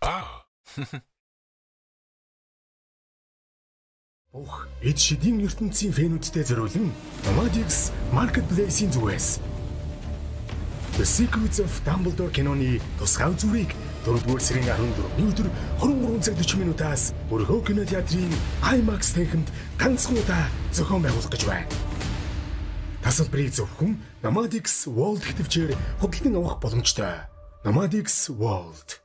Аа. Ох, эд шидийн ертөнцийн фэнүүдтэй зориулсан Nomadix Marketplace-ийн зүгээс The Secrets of Dumbledore киноны тусгай зүрийг 4-р сарын 14-ний өдөр 23 цаг 40 минутаас өргөө кинотеатрын IMAX танхимд ганцхан удаа зохион байгуулах гэж байна. Тасалбарыг зөвхөн Nomadix World хэвтвчээр худалдан авах боломжтой. Nomadix World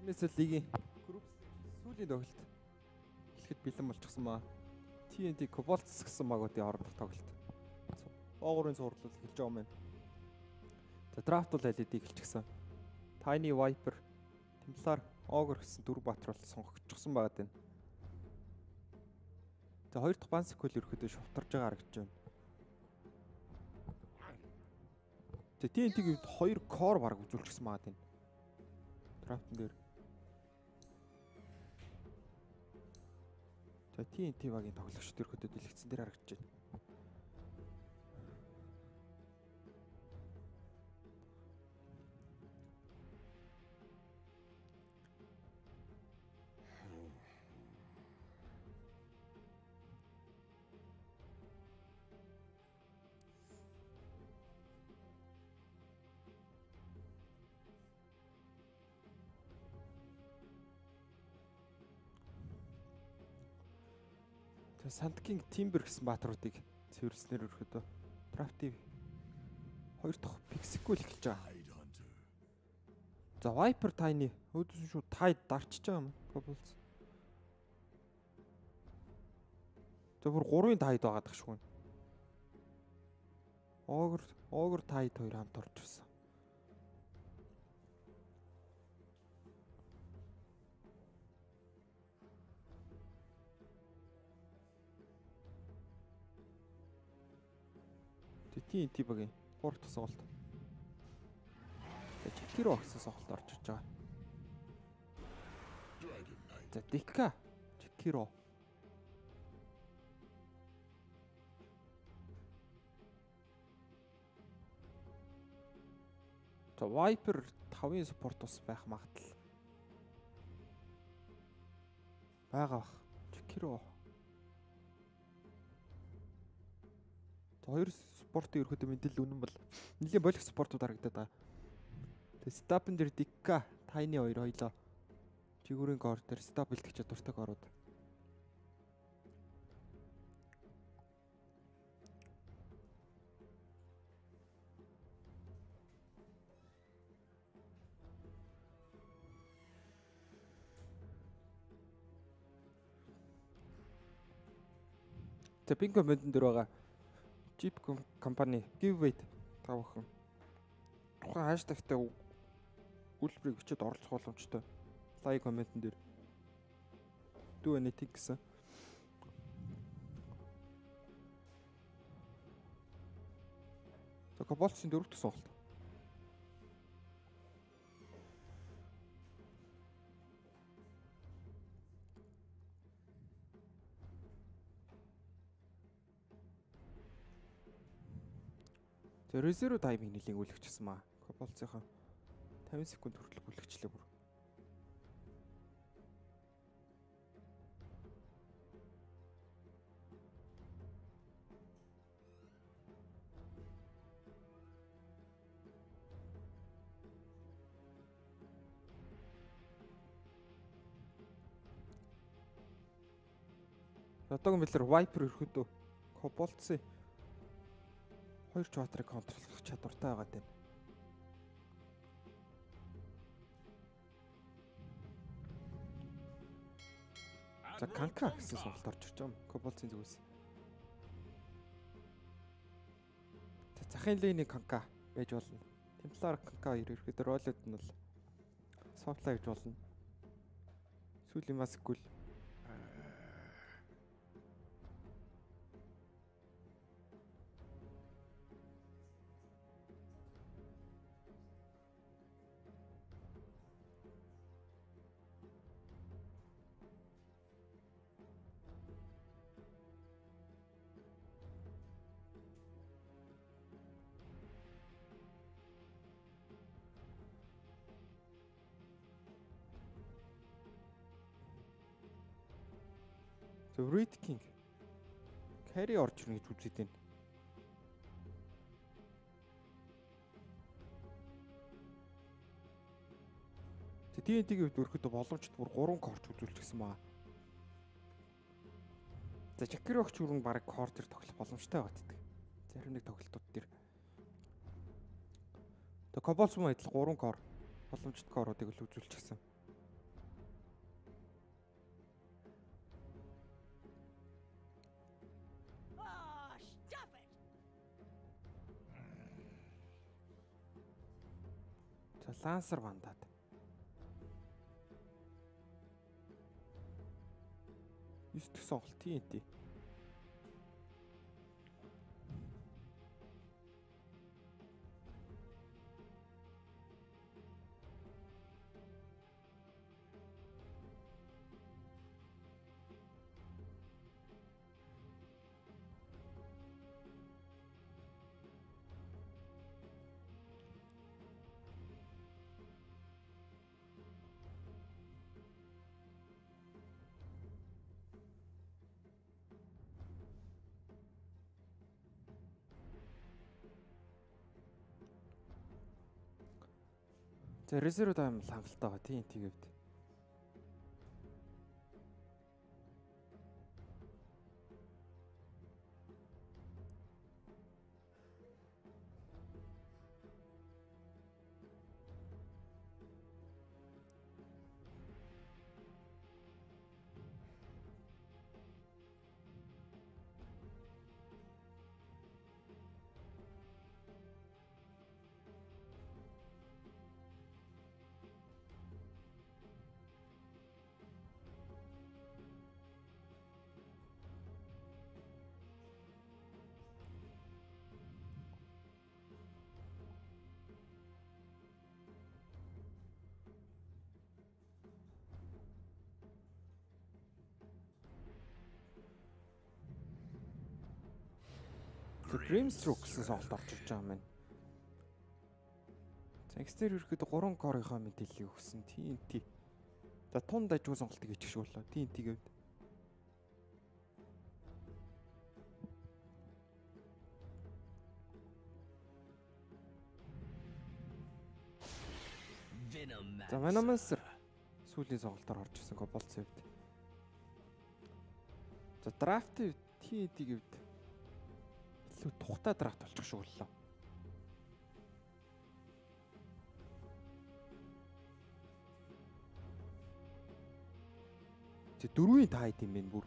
Чимээс лигийн групп сүүлийн тоглолт эхлэхэд бэлэн болчихсон маа. TNT Cobalts гэсэн магуудын хоорондох тоглолт. Оогурын цуурлал эхэлж байгаа юм байна. За драфт бол LED эхэлчихсэн. Tiny Viper, Templar, Ogre гэсэн дөрв баатар бол сонгогдчихсон байгаад байна. За хоёр дахь Bansquil ерөөхдөө шувтарж байгаа харагдаж байна. За TNT-ийн хоёр core баг үзүүлчихсэн байгаад байна. Драфтн дээр За TNT багийн тоглогчд ерөөдөө дэлгэцэн дээр харагдаж байна. Сандкинг Тимбер гэсэн баатруудыг цэвэрлснээр өрхөдөө Драфтив хоёр дахь пиксикгүй л эхэлж байгаа. За Viper Tiny өөдсөн шүү тай дарчиж байгаа юм. Couples. За бүр 3-ын тайд байгаад тах шүү. Огр Огр тайд хоёр хамт орж ирсэн. TNT багийн 3 дахь тоглолт. За Чикиро гэсэн тоглолт орж иж байгаа. За Дика Чикиро. За Viper 5-ын спорт бас байх магадлал. байгаа бах. Чикиро. За хоёр спортын ерөөдөө мэдээлэл үнэн бол нэлийн болох спортууд харагдаад байгаа. Тэгээ Стапен дээр Дика, Тайны хоёр хоёлоо фигурын гоор дээр стап бэлтгэж чадвартай горууд. За Pink Command дээр байгаа Jeep компани giveaway тавхан тухайн хаштагтай үйлдвэрийг өчөд оролцох боломжтой. Лайк комментэн дээр do anything гэсэн. За Коболтсын дөрөв дэх сонголт. За резерв таймыг нэлийн үлгчихсэн маа. Коболцынхаа 50 секунд хүртэл бүлэгчлээ бүр. Одоогийн мэдлэр Viper өрхөдөө Коболцын хоёр чотрыг контроллох чадвартай байгаа юм. За Канка гэсэн сонголт орж ирж байгаа юм. Коболцын зүгээс. За захын лейний Канка байж болно. Темплар Канка хоёр ирэхэд ролод нь бол софтлаа гэж болно. Сүүлийн маскгүй The Red King carry орж ирнэ гэж үзээд байна. Тэ TNT-ийн хувьд өрхөдөө боломжт бүр 3 корч үзүүлчихсэн баа. За Чакирогч үрэн баг кор төр тоглох боломжтой байдаг. Зарим нэг тоглолтууд төр. Тэг Коболс мөн адил 3 кор боломжт коруудыг л үзүүлчихсэн. Лансер вандаад. Юус дэх сонголт TNT. За резерв тайм хангалттай байгаа тийм тэгээд Grimstroke гэсэн сонголт орж ирж байгаа юм. За экстер ирэхэд 3 корынхоо мэдээллийг өгсөн. TNT. За тун дажгүй сонголтыг хийчих шиг боллоо. TNT гэвд. За Venomancer сүүлийн сонголтоор орж ирсэн Cobalt Save. За драфт TNT гэвд илүү тухтай драфт болчих шиг боллоо. Тэ дөрвийн таа идэм бэ бүр.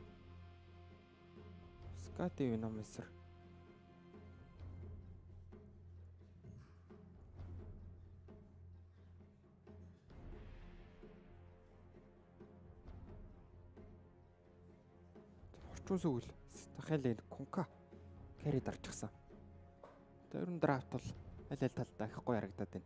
Скати Venomancer. Орчун сүгэл Захайлын Кунка carry дарчихсан. Одоо ер нь драфт бол аль аль талдаа их гоё харагдаад байна.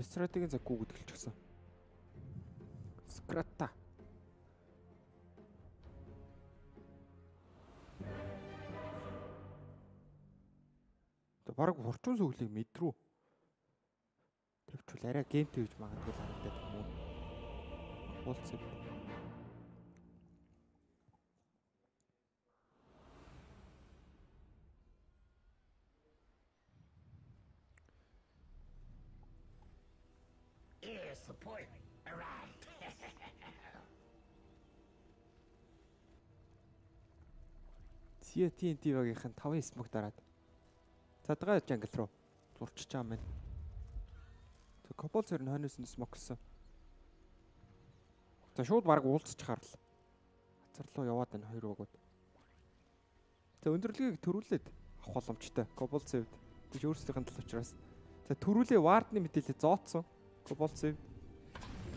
Стратегийн заггүй гэдэг хэлчихсэн. Скрата. Тэг баг хурцун сүглийг мэдрүү. Тэгвчүүл арай геймтэй гэж магадгүй харагдаад юм уу? Уулцсан. CTNT багийнхан 5 смог дараад задгаа жангл руу зурчиж байгаа юм. Тэг Копол зэрэг хойноос нь смог гэсэн. За шууд баг уулзчих харал. Хацар руу яваад байна хоёр багууд. За өндөрлөгийг төрүүлээд авах боломжтой. Копол цэвд гэж өөрсдийнх нь тал учраас. За төрүүлээ вардны мэдээлэл зооцсон. Копол цэвд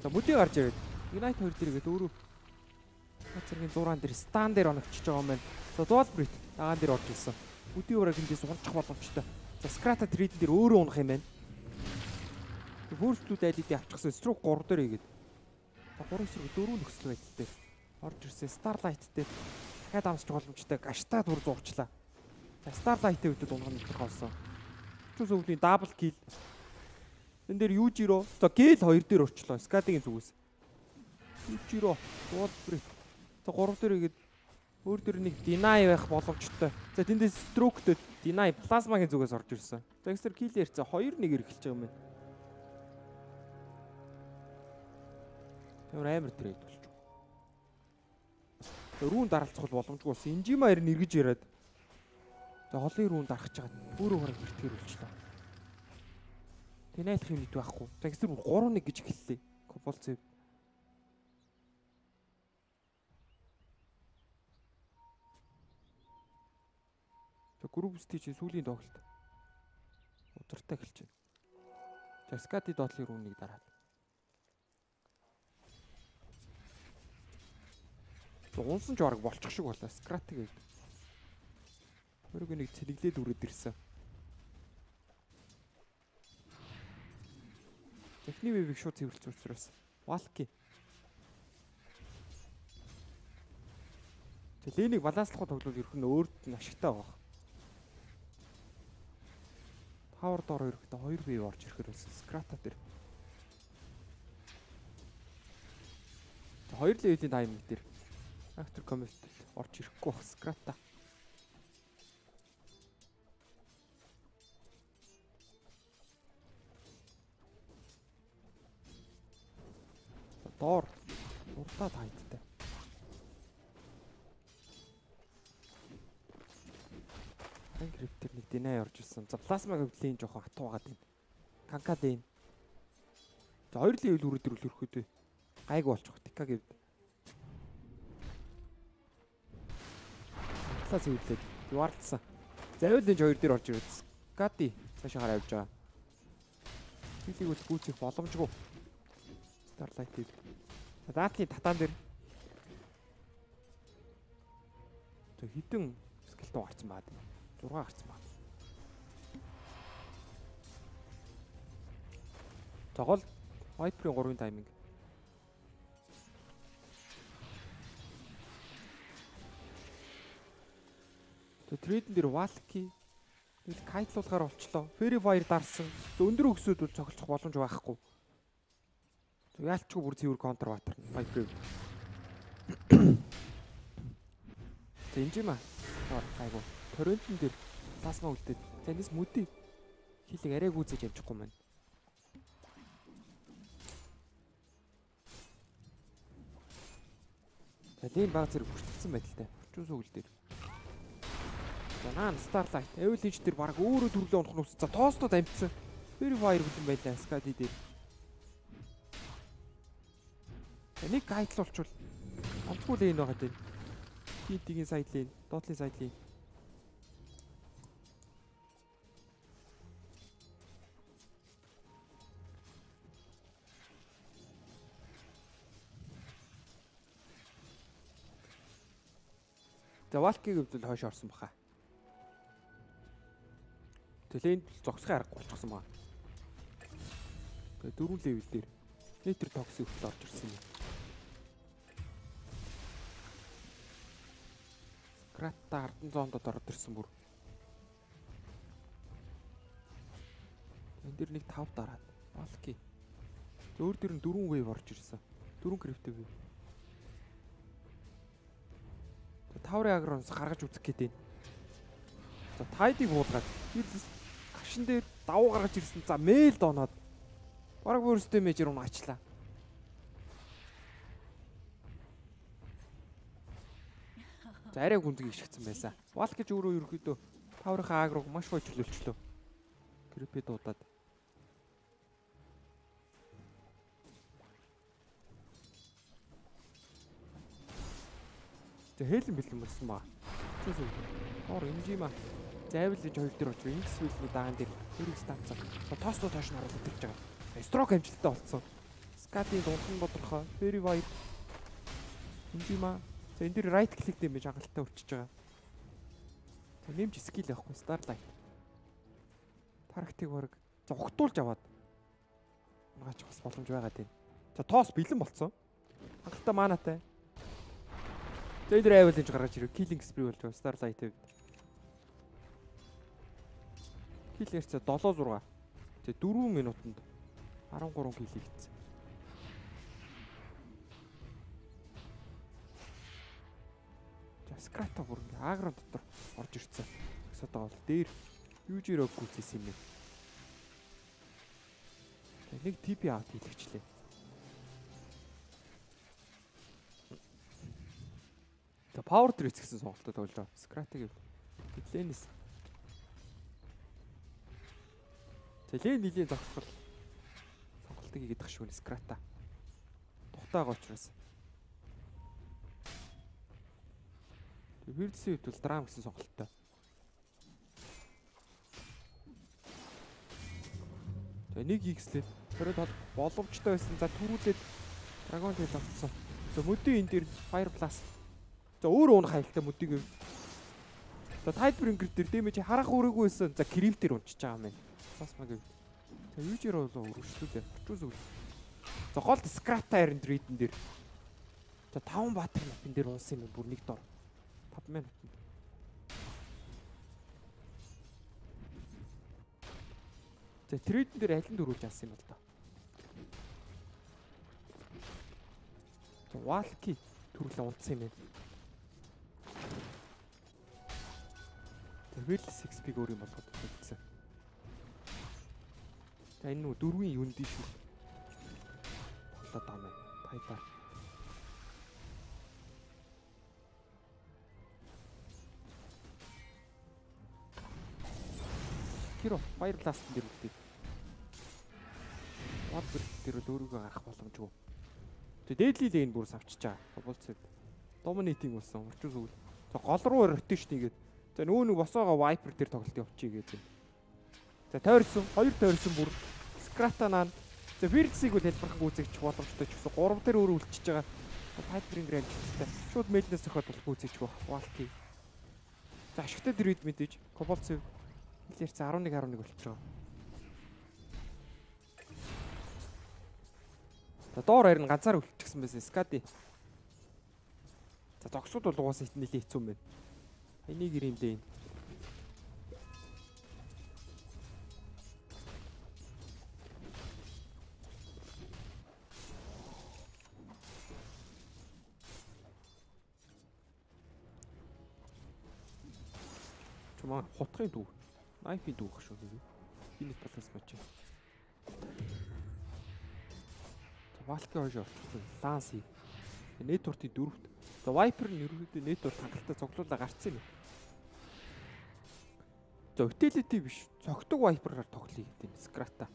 За мөдий гарч ирээд United хоёр дээргээд өөрөө цэргийн 6 дээр стан дээр оногчж байгаа юм байна. За Dualbrit дагаан дээр орж ирсэн. Өдний ураг эндээс унчих боломжтой. За Scrata Trade дээр өөрөө унах юм байна. First-үүд ID-д авчихсан Stroke 3 дээр игээд. За 3 эсрэг 4 нөхцөл байдал дээр орж ирсэн Starlight дээр дахиад амсч боломжтой гаштай түр зурчлаа. За Starlight-ийн үедэд унган нутаг олсон. Чус өвлийн дабл килл Энд дээр Южиро. За гээл хоёр дээр орчлоо. Скадигийн зүгээс. Южиро, Wallbreak. За гурав дээр игээд өөр дээр нэг Deny байх боломжтой. За тэндээс Stroke-тэй Deny Plasma-гийн зүгээс орж ирсэн. За экстер kill ярьцаа 2-1 эхэлж байгаа юм байна. Тэр амар трейд болж байна. Рүүн даралцах боломжгүй болсон. Инжима ер нь эргэж яриад. За холын рүүн дарахж байгаа. Өөрөө хорог бэртгэр болчлоо. Тэнайлах юм ид байхгүй. За гэсэн 3-1 гэж хэллээ. Коболцев. За групп стич сүүлийн тоглолт. Удиртай эхэлж байна. За Скати доотлын рүүнийг дараад. Унсан ч орог болчих шиг болоо. Скратиг. Өөрөг нэг цэлэглээд үрээд ирсэн. Техний вебийг шууд цэвэрлж учраас Валки. Тэленийг баланслахад тоглол ерх нь өөрт нь ашигтай байгаа. Power доор ирэхдээ 2 веб орж ирэхээр байсан. Scrata дээр. Хоёр левелийн тайминг дээр Actor Commit орж ирэхгүй баг Scrata. доор урдаа тайттай. Криптер нэг динай орж ирсэн. За плазмаг хөвлийн жоохон хатуугаад байна. Канкадын. За хоёр левел үрдэр үлрэхэд гайг болчих. Тика гэвд. Талаа сэвлээд юарлсан. Завиулж хоёр дээр орж ирээд Скати цаашаа гараа явж байгаа. Хилийг үл гүйцэх боломжгүй. Starlight дээр. Даатны татаан дээр. Тэг хідэн скелтон гарцсан баад. 6 гарцсан баад. Тогол Viper-ийн 3-ын тайминг. Тэг трейдэн дээр Valky Тэгэл кайтлуулгаар болчлоо. Fairy Fire дарсан. Өндөр өгсөд бол цогцох боломж байхгүй. Яалчгүй бүр цэвэр контрватер. Viper. Тэнжима. Гайгу. Торрентын дээр плазма үлдээд. Танис мүдий. Хилэг арай гүйцэж явчихгүй маань. Талийн баг зэрэг хүртэлсэн байдалтай. Орчуус үгэл дээр. За наа Starlight, Avalanche дээр баг өөрөө төрлөө унах нүс. За тоостод амтсан. Fire бүлэн байлаа Skadi дээр. Энийг гайдлуулчвал онцгой лейн байгаа дээ. Хитигийн сайд лейн, доотлын сайд Валкиг хөвдөл хойш орсон баха. Төлөнд зогсохын аргагүй болчихсон байна. Тэгээ дөрвөн левел дээр метр токсик хүртэл орж ирсэн юм. Кратта ардын зоонд ороод ирсэн бүр. Энд дэр нэг 5 дараад. Балки. Өөр дэр нь 4 wave орж ирсэн. 4 крипто wave. Таврын агронс гаргаж үзэх гээд байна. За тайдыг буулгаад. Гашин дээр давуу гаргаж ирсэн. За мэйл дооноод. Бараг өөрөөсөө мэжэр унаачлаа. За арай гүнзгий ишгцэн байсан. Вал гэж өөрөө ерөөхдөө таврынхаа агрог маш гоё чөлөөлчлөө. Крипи дуудаад. Тэ хэлэн бэлэн болсон ба. Чүсүү. Ор имжима зайвал гэж хоёр дээр очив. Инкс билний даан дээр хэрэг станцаа. Тоостоо тоош нь оруулаад ирж байгаа. Строк амжилттай болцсон. Скати дунхан бодрохоо. Very wide. Инжима. За энэ дээр right click дэмэж хангалттай өвчөж байгаа. За нэмж скил явахгүй Starlight. Тарактик баг за угтуулж аваад. Наач бас боломж байгаа тийм. За тоос бэлэн болцсон. Хангалттай манатай. За энэ дээр айвал гэж гаргаж ирв. Killing spree болж байгаа Starlight хэвд. Кил ярьцаа 7 6. Тэгээ 4 минутанд 13 кил хийгдсэн. За скрата бүр агро дотор орж ирцээ. Гэсэд байгаа бол дээр юужирөө гүйтсэн юм. Нэг TP аут хийлгчлээ. За power dress гэсэн сонголтод тоглож байгаа. Scrattig Лэнис Тэлээ нилийн зогсгол сонголтыг хийгээд тах шүү скрата. Тухтайгаа учраас. Тэгээ вирдсийн хувьд бол драм гэсэн сонголттой. Тэгээ нэг X-лээд төрөд боломжтой байсан. За түрүүлээд драгон тэл авцсан. За мөдөө энэ дээр Fire Blast. За өөр уун хайлттай мөдийг. За Tidebringer дээр дэмэж харах өрөөгүй байсан. За Крим дээр унчиж байгаа юм байна. Сасмаг. Тэгээ юужэр болоо өргөжлүүлээ. Очвол үл. За гол Scrata Iron Dragon дээр. За 5 баатар мапин дээр унсан юм бүр нэг дор. 5 минут. За трейдэн дээр аль нь дөрүүлж авсан юм бол та. За Walkie төрлөө унтсан юм байна. Тэгэл 6-ийг өөр юм болгоод үзсэн. За энэ нүү дөрвийн юунд шүү. Тоглоод байгаа мэн. Тайдаа. Киро Fire Blast дээр үлдээ. Бод бэрхэл дээр л өөрийгөө гарах боломжгүй. Тэгээ дээдли лейн бүр савчиж байгаа. Болцоо. Доминейтинг болсон. Урчин сүгэл. За гол руу ротейшн хийгээд. За нөө нэг босоогоо вайпер дээр тоглолт явуулчих гээд. За тойрсон. Хоёр тойрсон бүр скратанаа. За Фирксийг бол хэлбэрхэн гүйцэгч боломжтой ч гэсэн 3 дээр өөрөө үлчиж байгаа. Пайперинг рэмжтэй. Шууд мэлнээс зөхөд бол гүйцэж байгаа. Валки. За ашигтай дэр үед мэдээж Коболцев хэлээрч 11 11 болчихж байгаа. За доор харин ганцаар үлчихсэн байсан Скади. За зогсууд бол угаасаа нэлээд хэцүү юм байна. Энийг ирэмлээ. Чумаа хутгын дүү. Найфи дүү гэх шүү. Финик баланс мачи. Валки хойш орчихсон. Ланси. Нэтвортын дөрөвт. За Viper нь ерөөдөө нэтворт хангалттай цуглуулаа гарцсан юм. За utility биш. Цогтөг Viper-аар тоглоё гэдэг юм. Scrata.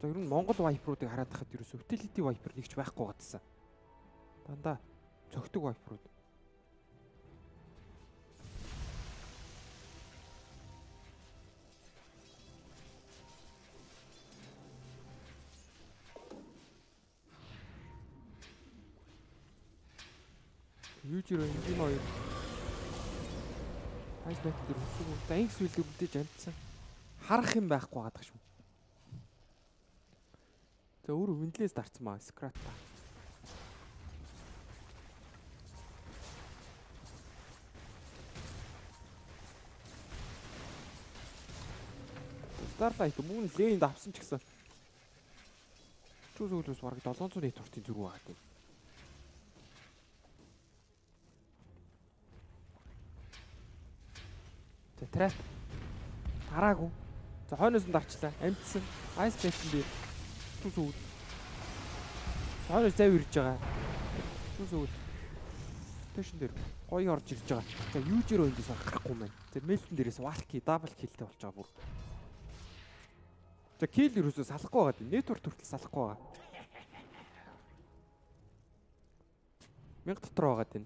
За ер нь Монгол Viper-уудыг хараад хахад ерөөсөө utility Viper нэгч байхгүй гадсан. Дандаа цогтөг Viper-ууд. Юужиро энэ хоёр Хайс бат дээр хөсөг. За инкс үлдээ үлдээж амтсан. Харах юм байхгүй гадаг шүү. За өөр виндлээс дарцсан маа скрата. Starlight мөн лейнд авсан ч гэсэн. Чүү зөвлөс бараг 700 нэтвортын зүрх байгаа тийм. Трап. Тараагүй. За хойноос нь дарчлаа. Амтсан. Айс бэйтэн дээр. Түс үүд. Хойноос зав ирж байгаа. Түс үүд. Тэшин дээр гоё орж ирж байгаа. За юужиро эндээс гарахгүй маань. За мэлтэн дээрээс валки дабл киллтэй болж байгаа бүр. За килл юусоо салахгүй байгаа. Нэтворк төртөл салахгүй байгаа. Мянга дотор байгаа тийм.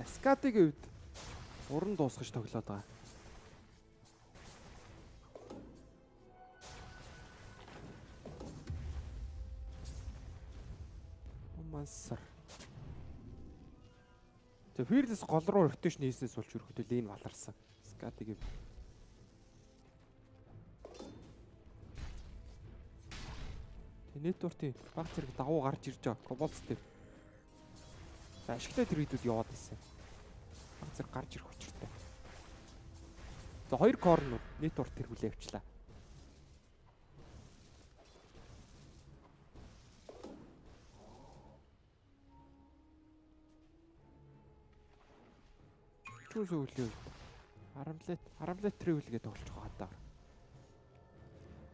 За Скатигийн үед уран дуусгаж тоглоод байгаа. Мансар. За Фирлс гол руу ротейшн хийснээс болж өрхөдөл энэ баларсан. Скатигийн Нэтвортын баг зэрэг давуу гарч ирж байгаа. Коболцтэй. За ашигтай трейдүүд яваад байсан. Зэрэг гарч ирэх учиртай. За хоёр корнер нэтворк тэр хүлээ авчлаа. Чүүс өглөө. Арамлет, арамлет тревел гэдэг байгаа даа.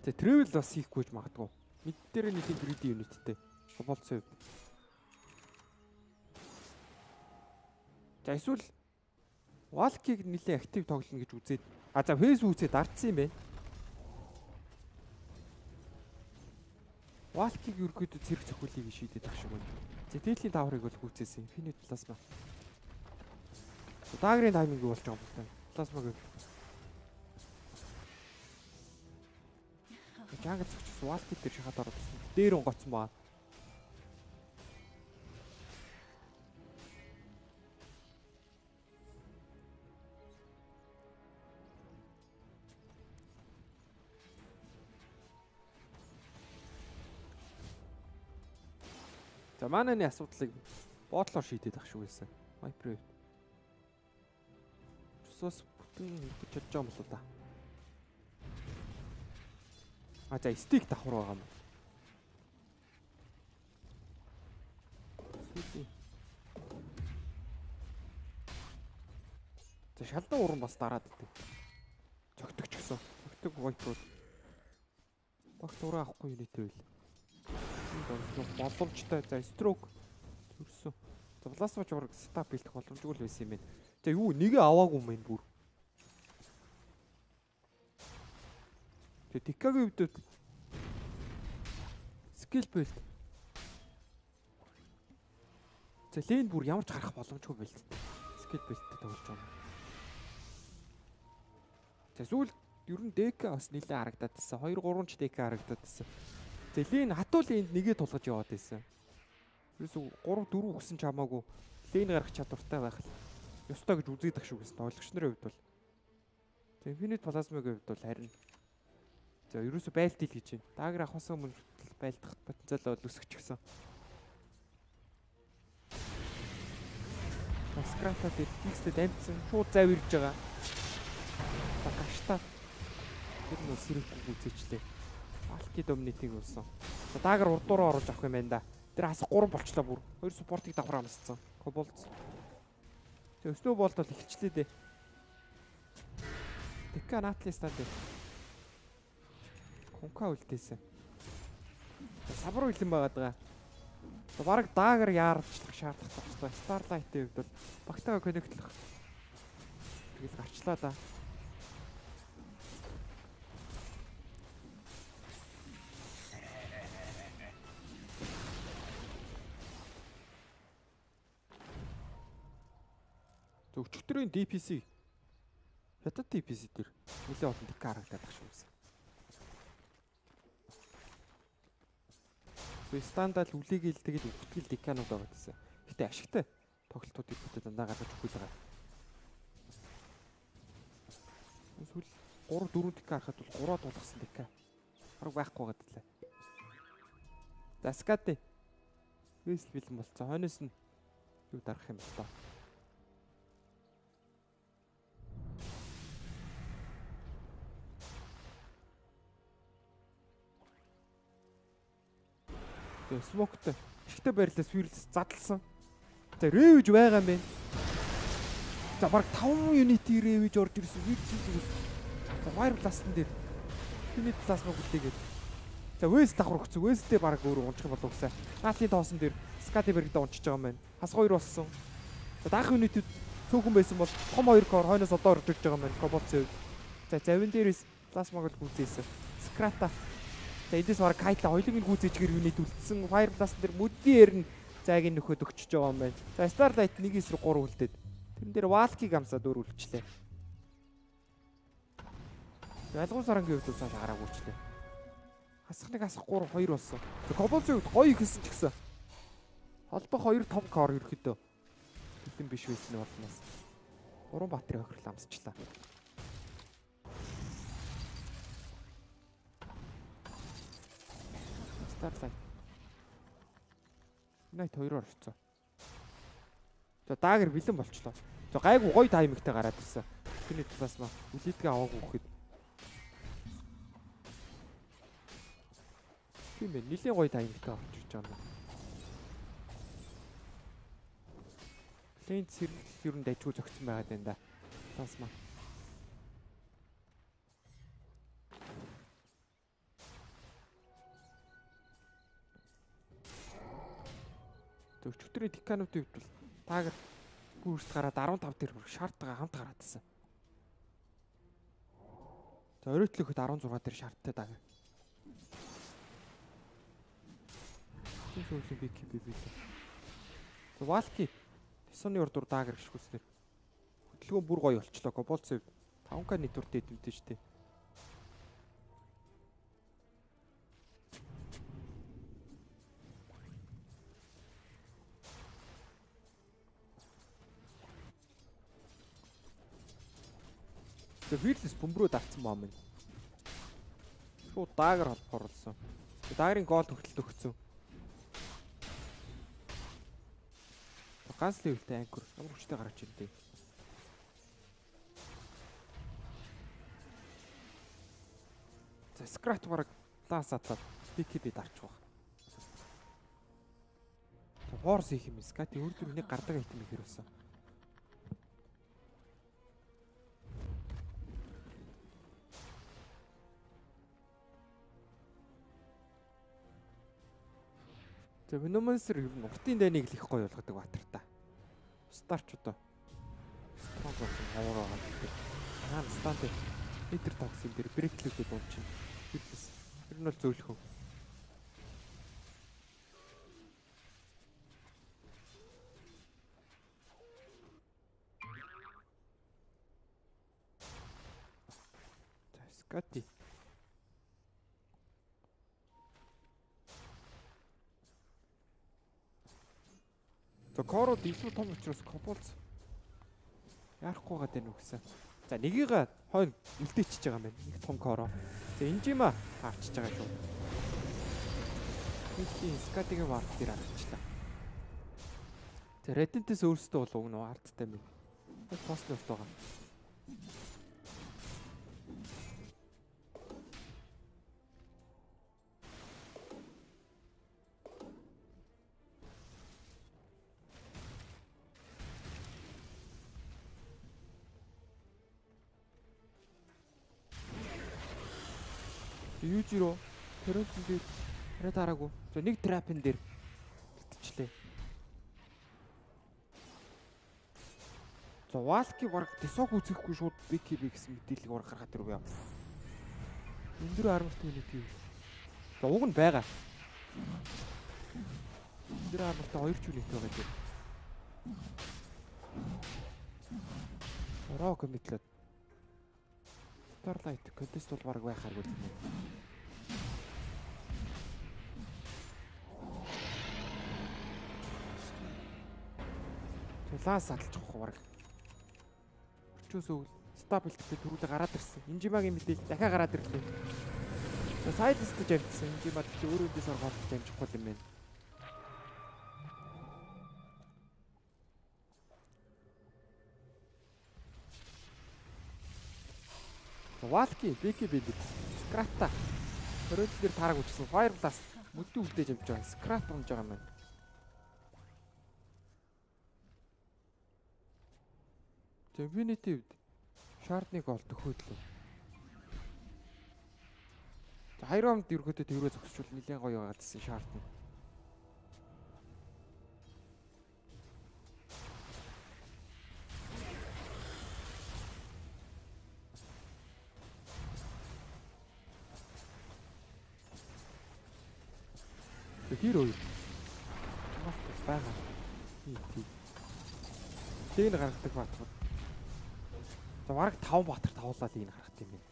Тэ тревел бас хийхгүйж магадгүй. Мид дээр нэлийн гриди юниттэй. Болцоо. За эсвэл Валкиг нэлээ актив тоглоно гэж үзээд а за үзээд дардсан юм бэ. Валкиг ерөөдөө зэрэг цохиулыг шийдээд байх шиг байна. За дээдлийн таврыг бол хүүцээсэн. Финит плазма. Дагрын тайминг болж байгаа юм байна. Плазма гэв. Жанга зогч Валкиг дээр шахаад ороод дээр онгоцсон баа. За мананы асуудлыг боотлоор шийдээд ах шүү гэсэн. Viper. Цусос бүтэн хийж чадж байгаа юм болоо да. А за стик давхар байгаа юм. За шалдан уран бас дараад идэв. Цогтөгч гэсэн. Цогтөг Viper. Багт ураа авахгүй юу нэтвэл боломжтой за строк төрсөн. За плазма жураг стап бэлдэх боломжгүй л байсан юм байна. За юу нэгэ аваагүй юм байна бүр. Тэгээ Тикагийн хувьд скил билд. За лейн бүр ямар ч гарах боломжгүй билд. Скил билдтэй тоглож байгаа. За сүүл ер нь ДК бас нэлээд харагдаад байсан. 2 3 ч ДК харагдаад байсан. Тэгээ лейн хатуул энд нэгээ тулгаж яваад байсан. Ерөөсө 3 4 өгсөн ч хамаагүй лейн гарах чадвартай байх л ёстой гэж үзэгдэх шүү гэсэн ойлгогч нарын хувьд бол. Тэгээ Infinite Plasma-гийн хувьд бол харин за ерөөсө байлт ил гэж байна. Даагэр авахаас өмнө байлдах потенциал бол өсөж гисэн. Скрата дээр фикстэд амтсан шууд зав ирж байгаа. Гашта. Тэр нөө сэрэггүй үзээчлээ. Алки доминитиг болсон. Даагэр урдуураа оруулж авах юм байна да. Тэр хас 3 болчлоо бүр. Хоёр суппортыг давхар амсцсан. Коболц. Тэг өснөө болт бол ихчлээ дээ. Дека натлистаа дээ. Конка үлдээсэн. Сабар үлэн байгаад байгаа. Бараг даагар яарчлах шаардлагатай. Starlight-ийн хувьд бол багтаага коннектлах. Тэгэл гарчлаа да. Өчигдрийн DPC хятад DPC дээр нэлээд олон дик харагдаад багш юмсан. So стандал үлээгээл тэгээд өгтгэл диканууд байгаа гэсэн. Гэтэ ашигтай тоглолтуудыг бүтээ дандаа гаргаж өгөх байгаа. Эсвэл 3 4 дик харахад бол 3-аад болгосон дика. Хараг байхгүй байгаа дэглээ. За скат. Вэсл бэлэн болцсон. Хойноос нь юу дарах юм бол тоо. Тэгээ смоктой. Ихтэй байрлал swirls задлсан. За revenge байгаа юм байна. За баг 5 unity revenge орж ирсэн. Swirls. За fire blast-ын дээр unit plasma бүтээгээд. За West давхар өгсөн. West-тэй баг өөр унчих болов гэсэн. Наатлийн тоосон дээр Scatterberg-д унчиж байгаа юм байна. Хас хоёр болсон. За даах unit цөөхөн байсан бол том хоёр кор хойноос одоо орж ирж байгаа юм байна. Cobalt зөв. За завин дээрээс plasma-г гүйцээсэн. Scrata За эдээс баг Кайла хоёулын гүйцээжгэр юунит үлдсэн. Fire Blast дээр мөдийн эрн зайгийн нөхөд өгчөж байгаа юм байна. За Starlight 1-ээс рүү 3 үлдээд. Тэрэн дээр Walk-ийг амсаад өөр үлчлээ. Ялгуун сарангийн хувьд цааш гараагүй ч лээ. Хасах нэг хасах 3 2 болсон. Коболцын хувьд гоё ихсэн ч гэсэн. Холбох 2 5 кор ерөөхдөө. Хитэн биш байсан болноос. 3 батарей охирол амсчлаа. Starlight. Night 2-оор орцсон. За даагэр бэлэн болчлоо. За гайгүй гоё таймingтай гараад ирсэн. Тэний талаас нь үлийдгээ аваагүй гэхэд. Тийм ээ, нэлийн гоё таймingтай орж ирж байгаа юм. Лейн сэргэл ер нь дайггүй зөгцсөн байгаад байна да. Тасмаа. Өчигдрийн декануудын хувьд бол таагэр гүрст гараад 15 дээр хүрэх шаардтайгаа хамт гараадсан. За оройтлоход 16 дээр шаардтай даа. Сүүлийн бик би би. За Валки Тесоны урд дур даагэр гიშгүүснээр хөдөлгөөн бүр гоё болчлоо. Коболцев 5к нийтүртэй эдэмтэй штэ. Тэгээ Fearless бөмбөрөө давцсан бом юм. Шууд даагар холбохоор болсон. Даагарын гол төгтөлт өгсөн. Ганц левелтэй анкер ямар хүчтэй гарч ирдээ. За скрат бараг лаасаадлаад пикэд дарчих واخ. За форс их юм скати өөр дүр нэг гардаг айтем ихэр За Venomancer ер нь уртын дайныг л их гоё болгодог баатар та. Старч одоо. Стронг болсон байгаа гэдэг. Аа стан дээр лидер таксын дээр брэклүүдээ дуун чинь. Хэвлэс. Тэр нь бол. За скати. За кород илүү том учраас коболц яарахгүй гадаг уу гэсэн. За нёгийг хойно үлдээчихэж байгаа юм байна. Нэг том коро. За энжима авчиж байгаа шүү. Хитийн скатигийн марк дээр авчлаа. За редентес өөрсдөө бол уг нь арттай юм. Пост нурт байгаа. Южиро тэрэн дээр арай дараагүй. За нэг трапын дээр битчлээ. За Валки баг десок үзэхгүй шууд BKB гэсэн мэдээлэл ураг гаргаад ирв яа. Өндөр арморт үнэт юу. За уг нь байгаа. Өндөр арморт 2 ч үнэт байгаа дээр. Ороо комитлээд Starlight contest бол баг байхааргүй юм. Тулаас алж авах баг. Орчоос өвл стаб бэлтгэл төрүүлээ гараад ирсэн. Инжимагийн мэдээлэл дахиад гараад ирлээ. За сайдстж авчихсан. Инжима гэхдээ өөрөө дэс оргоод дамжихгүй юм байна. Валки, Беки Бэли, Скрата. Хөрөл дээр тараг үчсэн. Fire Blast мөдөө үлдээж авч байгаа. Скрат унж байгаа юм байна. Infinity үед шаардныг олд өхөөдлөө. За хоёр амд ерөөдөө тэрөө зогсчул нэлээд гоё байгаа гэсэн шаард нь. Тэр хоёр. Бага. Тий, тий. Тэн гаргадаг баатар. Бараг 5 баатар тавуулаад ийг харахт юм байна.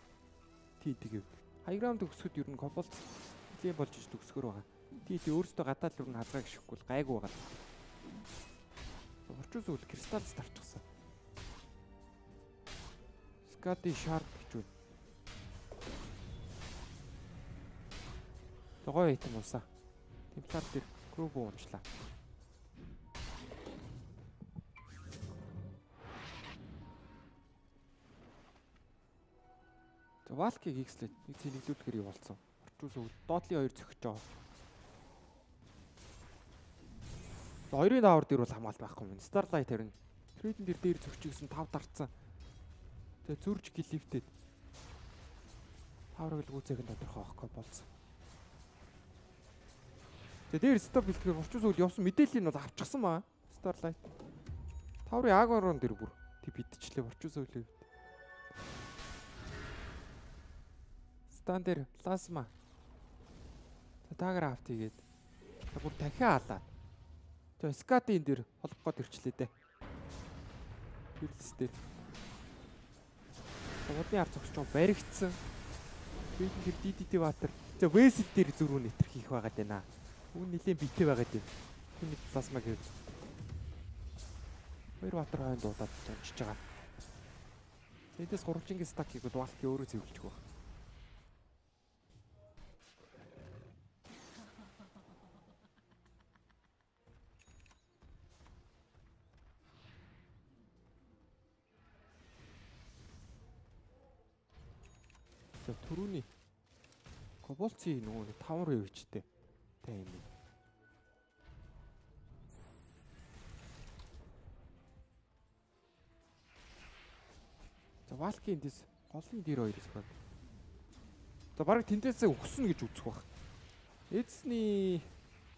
Тий, тэгээ. Раунд өсгөхөд ер нь коболц нэлийн болж иж төгсгөр байгаа. Тий, тий өөрөөсөө гадаад л ер нь хазгаа гიშхгүй л гайгүй байгаа. Орчуус үл кристалц тавчихсан. Скати шарп хичүүл. Тогоо итэн усаа. Темплар дээр крүүг уунчлаа. За Валкиг X-лээд нэг цэлэглүүлэхээр юу болцсон. Орчуус өвд доотлын хоёр зөхөж байгаа. За хоёрын даавар дээр бол хамгаалт байхгүй юм. Starlight харин Трейден дээр дээр зөхч гэсэн тав дарцсан. Тэгээ зүрж гэлифтэд. Тавраг л гүцээг нь тодорхой байхгүй болсон. Тэгээ дээр стоп бэлтгэр орчуус үл явсан мэдээллийг бол авчихсан маа. Starlight. Таврын агорон дээр бүр тэг бидчихлээ орчуус үлээ. Стан дээр плазма. Тагра авт хийгээд. Бүр дахиад алаад. Тэгээ скатын дээр холбох гээд ирчлээ дээ. Хилс дээр. Водны ард зогсож баригдсан. Би тэр DDT Ватер. За Весел дээр зүрүү нэтэр хийх байгаад байна. Үн нилийн битээ байгаад байна. Түүний плазма гэв. Хоёр Ватер хойно дуудаад зончиж байгаа. Тэндээс гурванчингийн стак хийгээд Валки өөрөө зэвлчих баг. За түрүүний Коболци нөгөө 5 руу өвчтэй. Тэ юм. За Валкийн дэс голын дэр хоёроос байна. За баг тэндээсээ өгсөн гэж үзэх баг. Эзний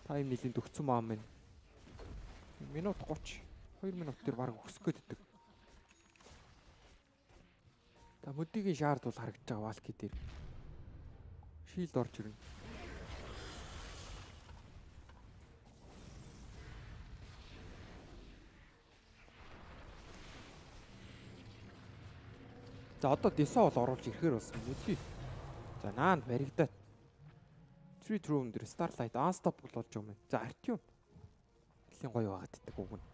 тайм нэлийн төгцсөн маам байна. Минут 30. 2 минут дээр баг өсөх гээд идэг. За мөдигийн шаард бол харагдаж байгаа валки дээр. Шилд орж ирнэ. За одоо десо бол оруулж ирэхээр болсон мөдий. За наанд баригдаад. Three room дээр Starlight unstoppable болж юм. За Artium. Нэлийн гоё байгаад дитэг уг нь.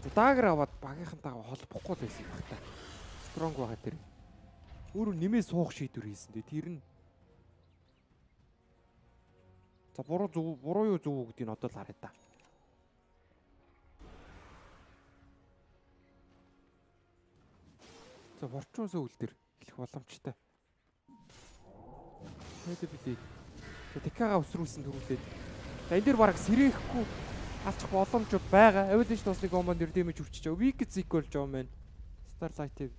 За дагер аваад багийнхантайгаа холбохгүй л байсан юм байна. Strong байгаа тэр. Өөрөө нэмээ суух шийдвэр хийсэн дээ. Тэр нь За буруу зөв буруу юу зөв үү гэдгийг одоо л харъя та. За борчуун сөүл дээр хэлэх боломжтой. Тэгээд бид ТК-га өсрүүлсэн төрүүлээд. За энэ дэр баг сэрэхгүй алчих боломжууд байгаа. Avalanche туслыг команд дэр дэмэж хүрчиж байгаа. Weak equal болж байгаа юм байна. Starlight-ийг.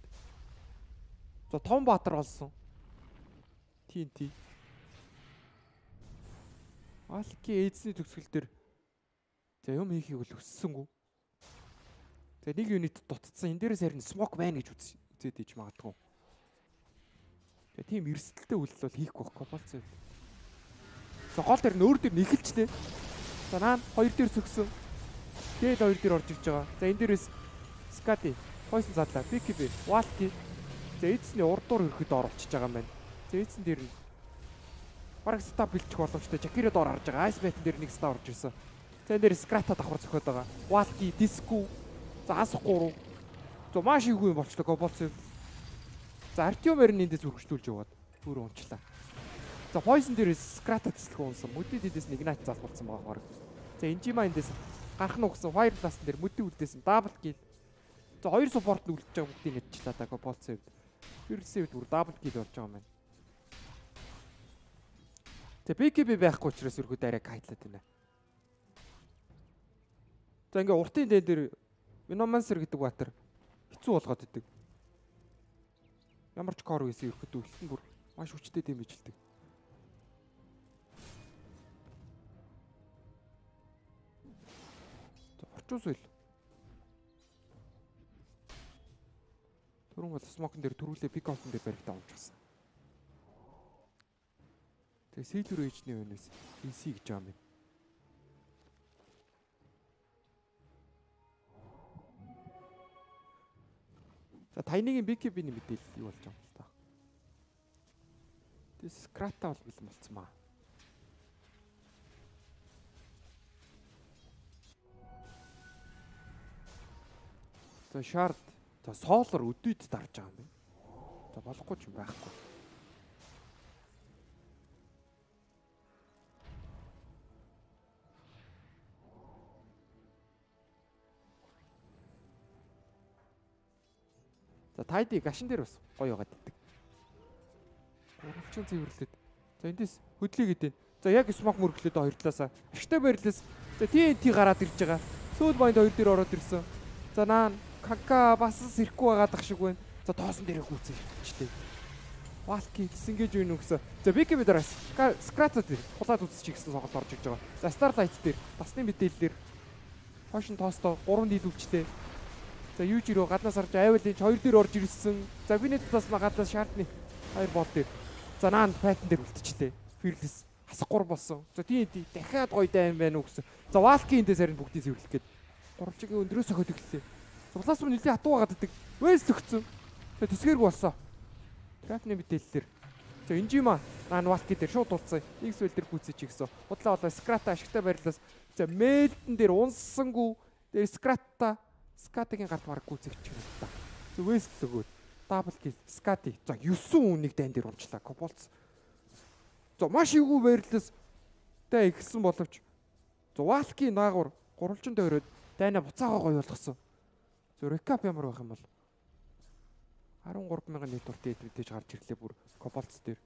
За Том Баатар болсон. TNT. Алки эзний төгсгөл дээр за юм хийхийг бол өссөнгүү. За нэг юнит дутцсан. Энэ дээрээс харин смок байна гэж үз үзээд иж магадгүй. Тэгээ тийм эрсдэлтэй үйлдэл бол хийхгүй байхгүй болцсон. За гол дээр нөөр дээр нэхэлчтэй. За наа хоёр дээр цөгсөн. Дээд хоёр дээр орж ирж байгаа. За энэ дээрээс Скати, Poison задлаа, BKB, Walti. За эцсний урдуур хөрөхөд оруулчихж байгаа юм байна. За эцэн дээр нь бараг стап бэлчих боломжтой. Жакиро доор харж байгаа. Ice Bat дээр нэг ста орж ирсэн. Энэ дээр Скрата давхар зөхөд байгаа. Walti, Disco. За Ас 3 За маш игүй юм болчлоо Гоболц. За Артемэр нь эндээс үргэлжлүүлж яваад бүр унчлаа. За Poison дээрээс Scrata цэцлэх унсан. Мүдэд эдээс нэг найт залхуулсан байгаа баг. За Enjima эндээс гарах нь угсан Fire Blast дээр мүдэ үлдээсэн double kill. За хоёр support нь үлдэж байгаа бүгдийг нэдчихлаа да Гоболц. Фирсээ бүр double kill болж байгаа юм байна. За BKB байхгүй учраас өргөд арай кайтлаад байна. За ингээ уртын дэн дээр Venomancer гэдэг баатар хэцүү болгоод идэг. Ямар ч кор гэсэн ерөөхдөө хөлтөн бүр маш хүчтэй дэмэжлдэг. За орчуус үйл. Түрүүн бол смокон дээр төрүүлээ пик офн дээр баригдаа унчихсан. Тэгээ Silver Age-ний өнөөс PC гэж юм. За тайныгийн BKB-ний мэдээлэл юу болж байгаа юм л та. Тэгээ Scrata бол бэлэн болцсон маа. За Shard за Solar өдөөд дарж байгаа юм байна. За болохгүй ч юм байхгүй. За тайди гашин дээр бас гоё байгаад дитэг. Гурвалжин цэвэрлээд. За эндээс хөдлөе гэдэг. За яг смок мөрглөөд хоёр талаасаа ашигтай байрлалаас за TNT гараад ирж байгаа. Сүүл байнд хоёр дээр ороод ирсэн. За наа кака бас сэрэхгүй байгаад ах шиг байна. За тоосон дээрээ гүцээ ирчихлээ. Валки гисэнгэж үйн өгсөн. За дээр Scratch дээр хулаад үзчих гэсэн сонголт орж иж байгаа. За Starlight дээр басны мэдээлэлээр Хошин тоосто 3 нийлүүлжтэй. За юу жирөө гаднаас харж Авилинч хоёр дээр орж ирсэн. За Винетас гаднаас шаардны хоёр бол дээр. За наан Пайтон дээр үлдчихлээ. Фирлес хасахгүй болсон. За тийм дахиад гоё дайм байна уу гэсэн. За Валки эндээс харин бүгдийг сэвэрлэх гээд гурвчгийн өндрөөс охид өглөө. Суглаас руу нэлийн хатуу байгаад идэг. Вэс л өгцөн. За тэсгэрг болсон. Трафны мэдээллээр. За Инжима наан Валки дээр шууд дулцсан. X-Well дээр гүцэж игсэн. Худлаа болоо Скрата ашигтай байрлалаас. За Мэлдэн дээр унссангүй. Тэр Скрата Скатигийн гарт бараг гүцэгч юм да. Зүгээс л өгөөд дабл кил Скати. За 9 үнийг дан дээр унчлаа. Коболц. За маш ивгүй байрлалаас та ихсэн боловч Зуалки наагур гурвалжинд өрөөд дайна буцаагаа гоё болгосон. Зөв рекап ямар байх юм бол 13 мянган нийт урт эдвэж гарч ирлээ бүр Коболц дээр.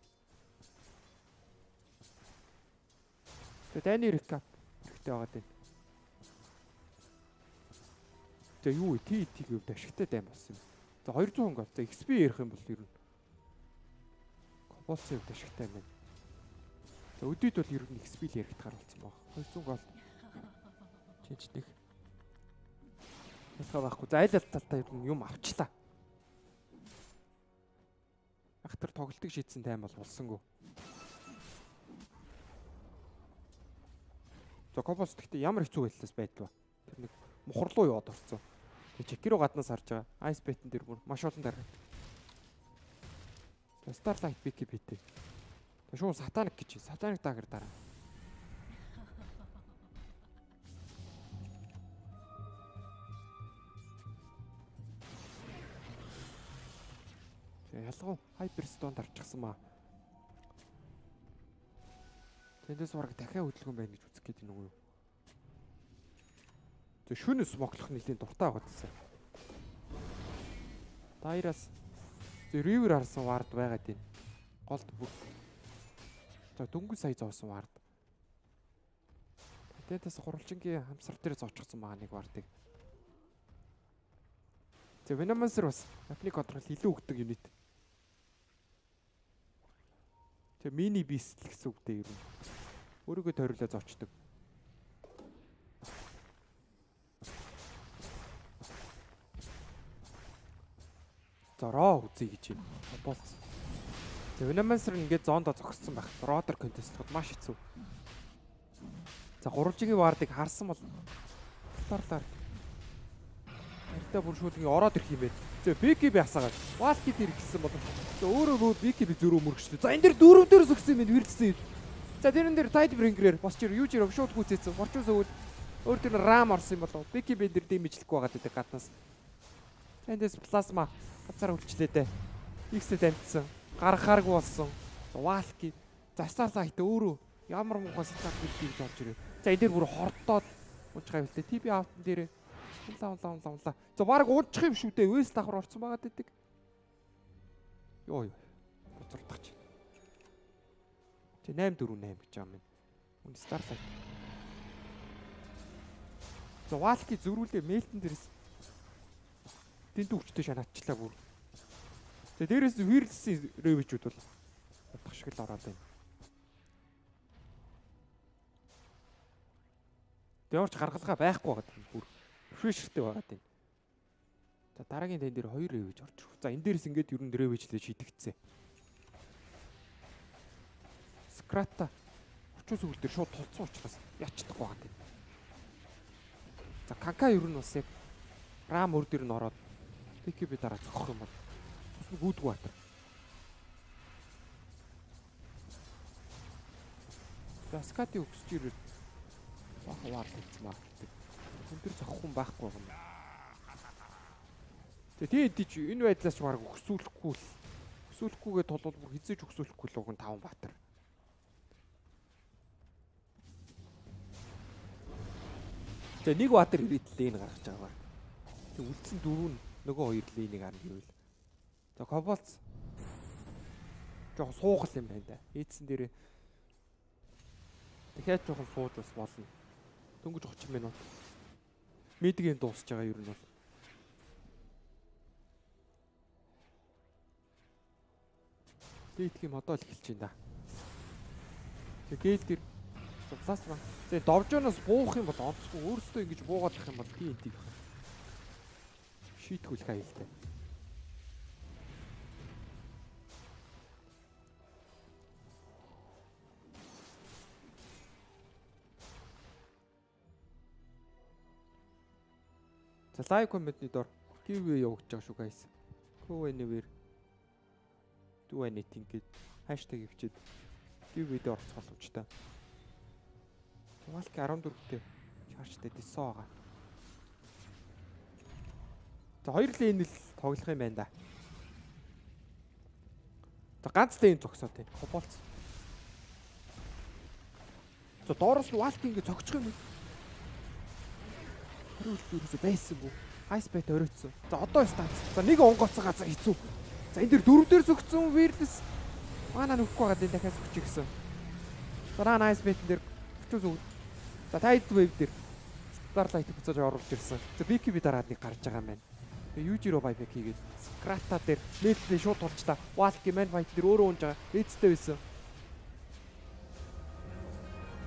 Тэгээ дайны рекап хэрэгтэй байгаа дээ. За юу вэ? TT гэвд ашигтай дайм болсон юм. За 200 гол. За XP ярих юм бол ер нь Коболцын хувьд ашигтай юм. За өдөрт бол ер нь XP л яригдахаар болсон баг. 200 гол. Нэг. Ялгаа байхгүй. За аль аль талтаа ер нь юм авчлаа. Ах тэр тоглолтыг шийдсэн тайм бол болсонгүй. За Кобос гэхдээ ямар хэцүү байлаас байдгүй. Тэр нэг мухарлуу яваад орцсон. Чекер руу гаднаас харж байгаа. Айс бетэн дээр бүр маш олон дараа. Starlight Biki битээ. Тэгээ шууд сатаник гэж. Сатаник дагер дараа. Ялгуу Hyperstone дарчихсан маа. Тэндээс бараг дахиад хөдөлгөөн байна гэж үзэх гээд байна уу? Тэг шүнэс моглох нэлийн дуртай байгаадсан. Дайраас ривер харсан вард байгаад байна. Голд бүр. За дөнгөж сая зоосон вард. Тэндээс хуралчингийн хамсар дээр зоочихсан байгаа нэг вардыг. Тэг Venomancer бас апны контрол илүү өгдөг юнит. Тэгээ мини бист л гэсэн үг дээ ер нь. Өөрийгөө тойруулаад зочдөг. Зороо үзье гэж юм. Болц. Тэгээ Venomансер ингээд зоондо зогссон байх. Бродер контестлоход маш хэцүү. За гурвалжигийн вардыг харсан бол тарлаар Арьтаа бүр ингэ ороод ирэх юм байна. За Бики би асаагаад. Валки дээр гисэн бол. За өөрөө нөө Бики би зөрөө мөргөчлөө. За энэ дэр дөрөв дээрээс өгсөн юм вирдсэн юм. За тэрэн дээр тайд брингрээр босч ир юу жирөө шууд гүцээсэн. Орчин сөвөл өөр тэр рам орсон юм болов. Бики би дээр дэмжлэхгүй байгаад байдаг гаднаас. Эндээс плазма газар хөлчлээ дээ. X-тэй дамжсан. Гаргахааргүй болсон. Валки. За Старлаа хитэ өөрөө ямар муухай бий гэж орж ирээ. За энэ дээр бүр хордоод унчгаа хэлтэй. TB аутн дээрээ Улаа улаа улаа улаа. За баг уучих юм шүү дээ. Вэс давхар орсон байгаад байдаг. Йоо ёо. Буцурдах чи. Тэ 8 4 8 гэж юм. Үн Starlight. За Валки зөрүүлээ Мелтон дээрээс дэндүү хүчтэй шанаатчлаа бүр. Тэгээ дээрээс вирлсэн ревижүүд бол утгах шиг л ороод байна. Тэгвэрч гаргалгаа байхгүй байгаа бүр фрешертэй байгаад байна. За дараагийн тань дээр 2 ревэж орж ирв. За энэ дээрс ингээд ер нь ревэжлээ шийдэгцээ. Скрата очиж сүгэл дээр шууд толцсон учраас ячдахгүй байгаа юм. За Канка ер нь бас яг рам өр дээр нь ороод ТКБ дараа зогсох юм бол бас нэг үүдгүй баатар. За Скати өгсөж ирээд бахаваар хэлсэн маа. Өндөр зохих хүн байхгүй юм. Тэгээ тий чи энэ байдлаас ч баг өксүүлэхгүй л өксүүлэхгүйгээ толвол бүр хизээж өксүүлэхгүй л уг нь таван баатар. Тэгээ нэг баатар ирээдлээ энэ гаргаж байгаа ба. Тэг үлдсэн дөрөв нь нөгөө хоёр линийг харна гэвэл. За Коболц жоохон суугал юм байна да. Эйдсэн дээр дахиад жоохон сууж бас болно. Дөнгөж 30 минут медигийн дуусж байгаа нь бол. Дийдх юм одоо л эхэлж байна да. Тэгээд тэр плазма. Тэгээ довжоноос буух юм бол онцгүй өөрөөсөө ингэж буугаад ах юм бол би энтиг шийтгүүлэх аюултай. За лайв комментний дор giveaway явагдаж байгаа шүү guys. Go anywhere do anything гэд хаштаг өвчөд giveaway дээр орцох боломжтой. Валки 14-тэй чарчтай дисо байгаа. За хоёр лейн л тоглох юм байна да. За ганц лейн зогсоод байна. Коболц. За доороос нь Валки ингэ цогчих юм. Хариулт юусе байсангүй. Ice bet оройтсон. За одоо станц. За нэг онгоцоо газар хэцүү. За энэ дэр дөрөв дээр зөгцсөн Weirdless. Манай нөхгүй байгаа дээ дахиад зөгчих гэсэн. За наа Ice bet дээр өчөөс үг. За Tide Wave дээр Starlight буцааж оруулж ирсэн. За Biki би дараад нэг гарч байгаа юм байна. Yujiro buyback хийгээд Scrata дээр Metal шууд тулч та. Walk Man fight дээр өөрөө унж байгаа. Эцтэй байсан.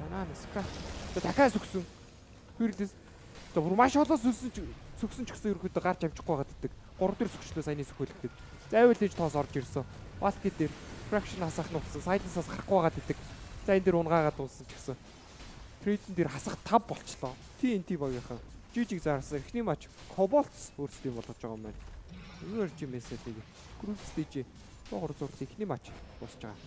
За наа Scrata. За дахиад зөгсөн. Weirdless За бүр маш олон сүлсэн сүгсэн ч гэсэн ерөөдөө гарч амжихгүй байгаад ддэг. 3 дээр сүгчлээ саяны сүхэлдэг. Зайвал ээж тоос орж ирсэн. Балки дээр fraction хасах нууцсан. Silence-аас гарахгүй байгаад ддэг. За энэ дээр унгаагаад дууссан ч гэсэн. Trade-н дээр хасах 5 болчлоо. TNT багийнхан. Жижиг заарсан. Эхний матч Cobolts өөрсдөө болгож байгаа юм байна. Emerging Message-ийг group stage 3 зурлын эхний матч дуусж байгаа.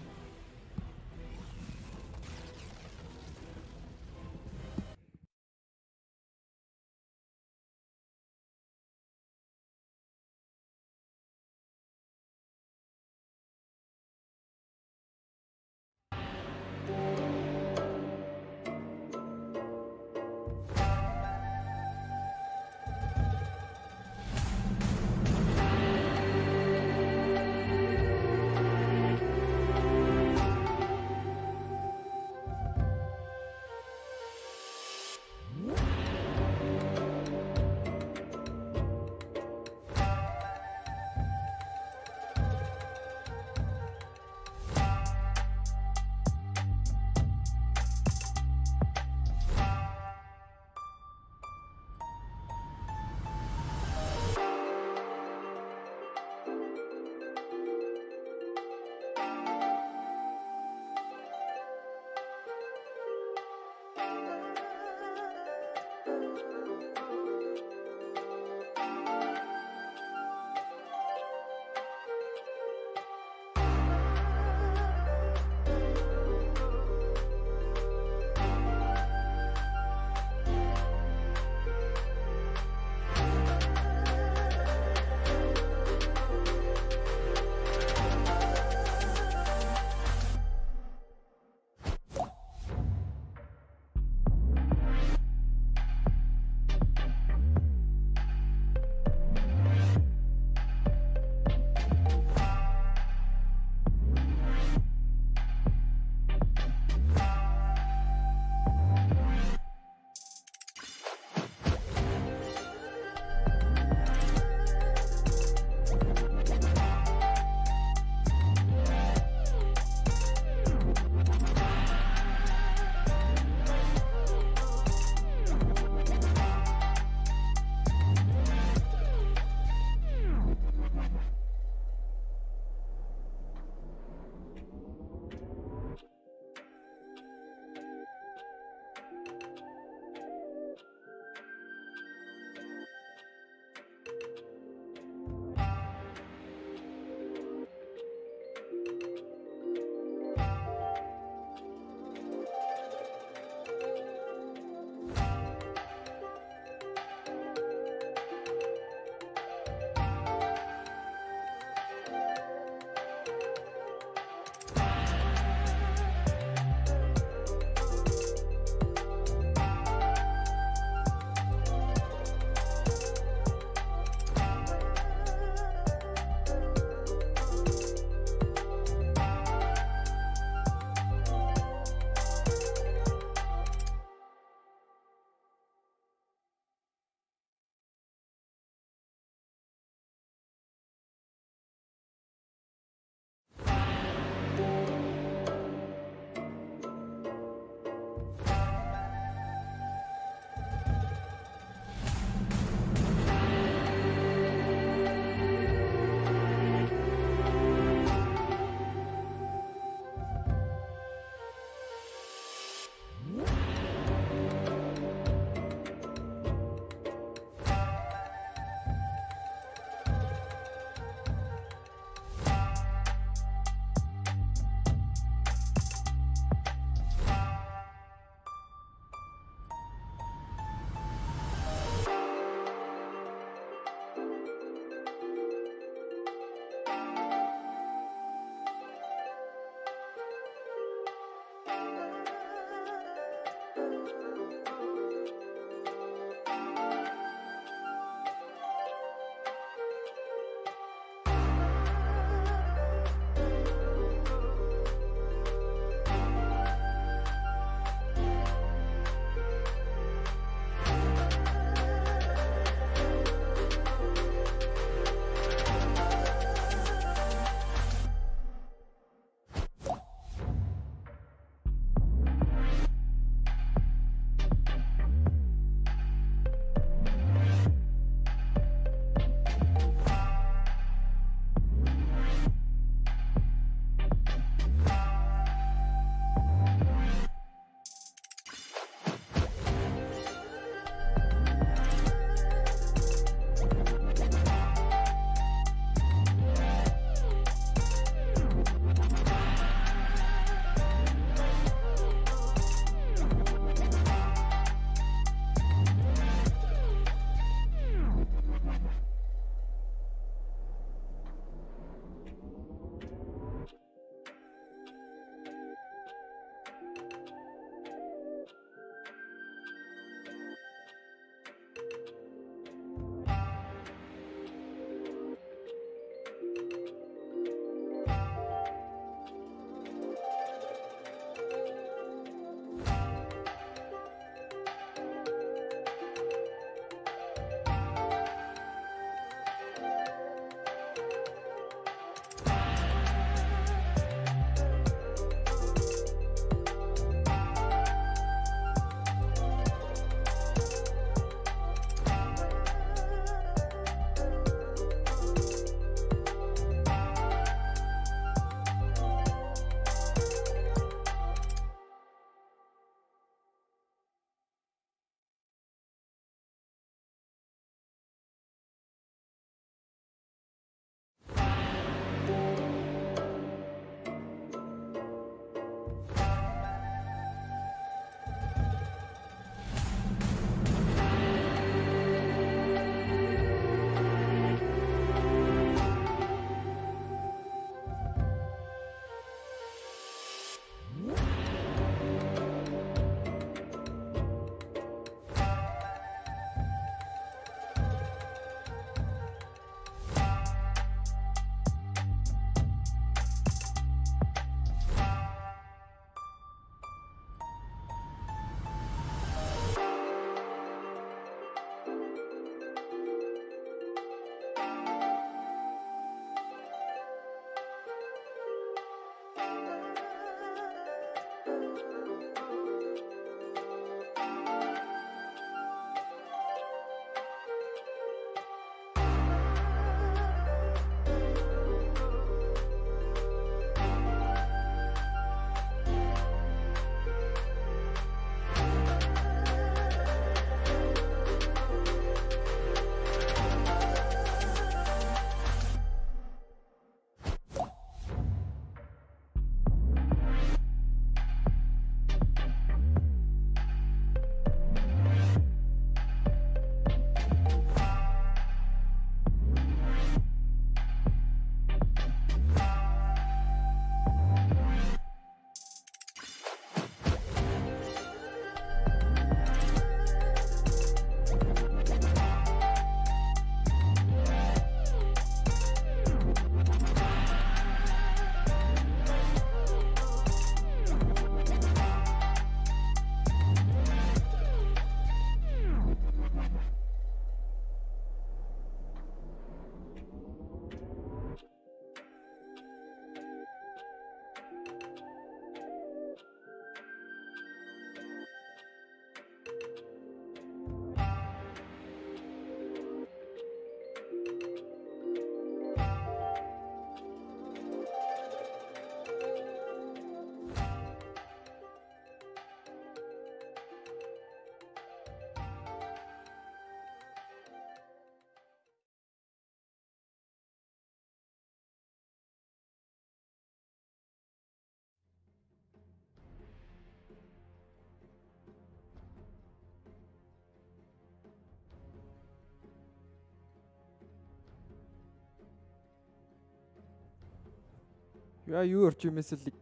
Яа юу орч юмээс лиг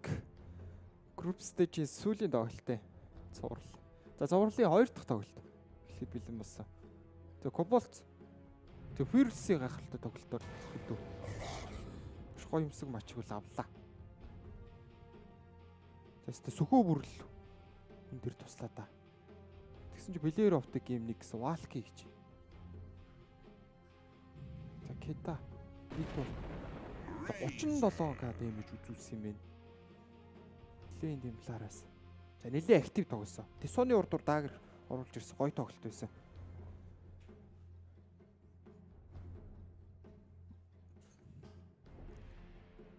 group stage-ийн сүүлийн тоглолттой цуврал. За цувралын хоёр дахь тоглолт эхлээд бэлэн болсон. За Коболт тэг Фирсийн гахалтай тоглолтоор. Маш гоё юмсаг мачиг үл авлаа. Тэстэ сөхөө бүрл энэ төр туслаа да. Тэгсэн чи Player of the Game 1 гэсэн Walkie гэж. За Кета бид бол 37к дэмэж үзүүлсэн юм байна. Нилээн дэмлаараас. За нилээн актив тоглосон. Тесоны урдуур даагэр оруулж ирсэн гоё тоглолт байсан.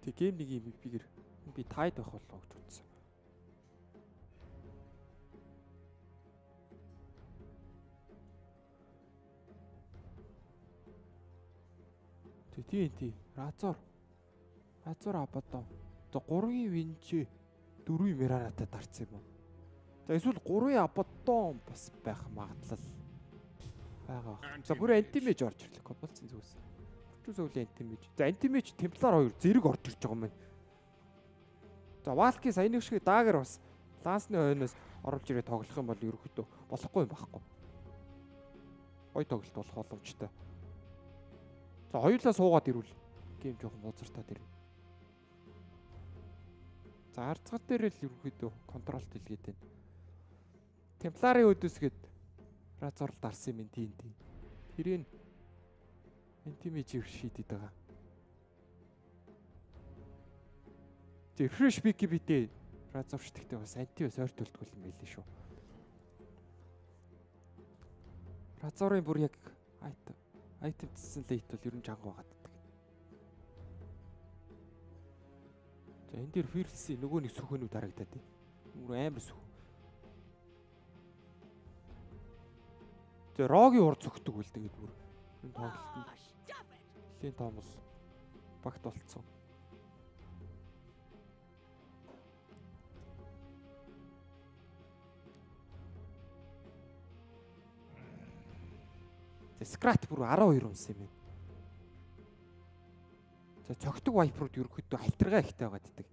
Тэг гейм нэг юм бигэр би тайд байх болоо гэж бодсон. Тэг тий тий. Разор. Разор абадо. За 3-ын винч 4-ийн мераратай дарсан юм уу? За эсвэл 3-ын абадон бас байх магадлал байгаа. За бүр антимэж орж ирлээ. Коболцын зүгээс. Орчус өвлийн антимэж. За антимэж темплар 2 зэрэг орж ирж байгаа юм байна. За Валки саяны шиг даагэр бас лансны хойноос оруулж ирээ тоглох юм бол ерөөхдөө болохгүй юм байхгүй. Гой тоглолт болох боломжтой. За хоёулаа суугаад ирвэл гейм жоохон бузартаад ирнэ. За арцгал дээр л ерөөхдөө контролт хэлгээд байна. Темпларын өдөөсгээд разорл дарсан юм тийм тийм. Тэрийг интимэж шийдэд байгаа. Тэр фрэш пик битээ разорч тэгтээ бас анти бас ойр төлтгөл юм байли шүү. Разорын бүр яг айтем цэсэн лейт бол ер нь жанга байгаад За энэ дэр фирлси нөгөө нэг сөхөнүүд харагдаад байна. Бүр амар сөх. Тэгээ рогийн урд цогтөг үл тэгээд бүр энэ тоглолтод нэлийн тоомл багт болцсон. Скрат бүр 12 унсан юм байна. Цогтөг вайпрууд ерөөхдөө альтерга ихтэй байгаад ддэг.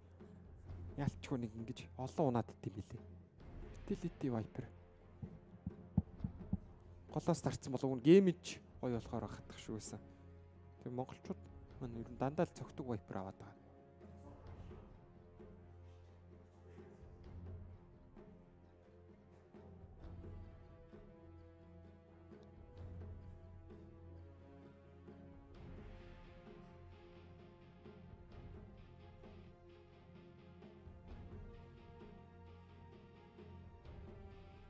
Яалтчгүй нэг ингэж олон унаад юм билээ. Utility viper. Голоос тарцсан болов уу геймж гоё болохоор хатах шүү гэсэн. Тэгээ монголчууд маань ер нь дандаа л цогтөг viper аваад байгаа.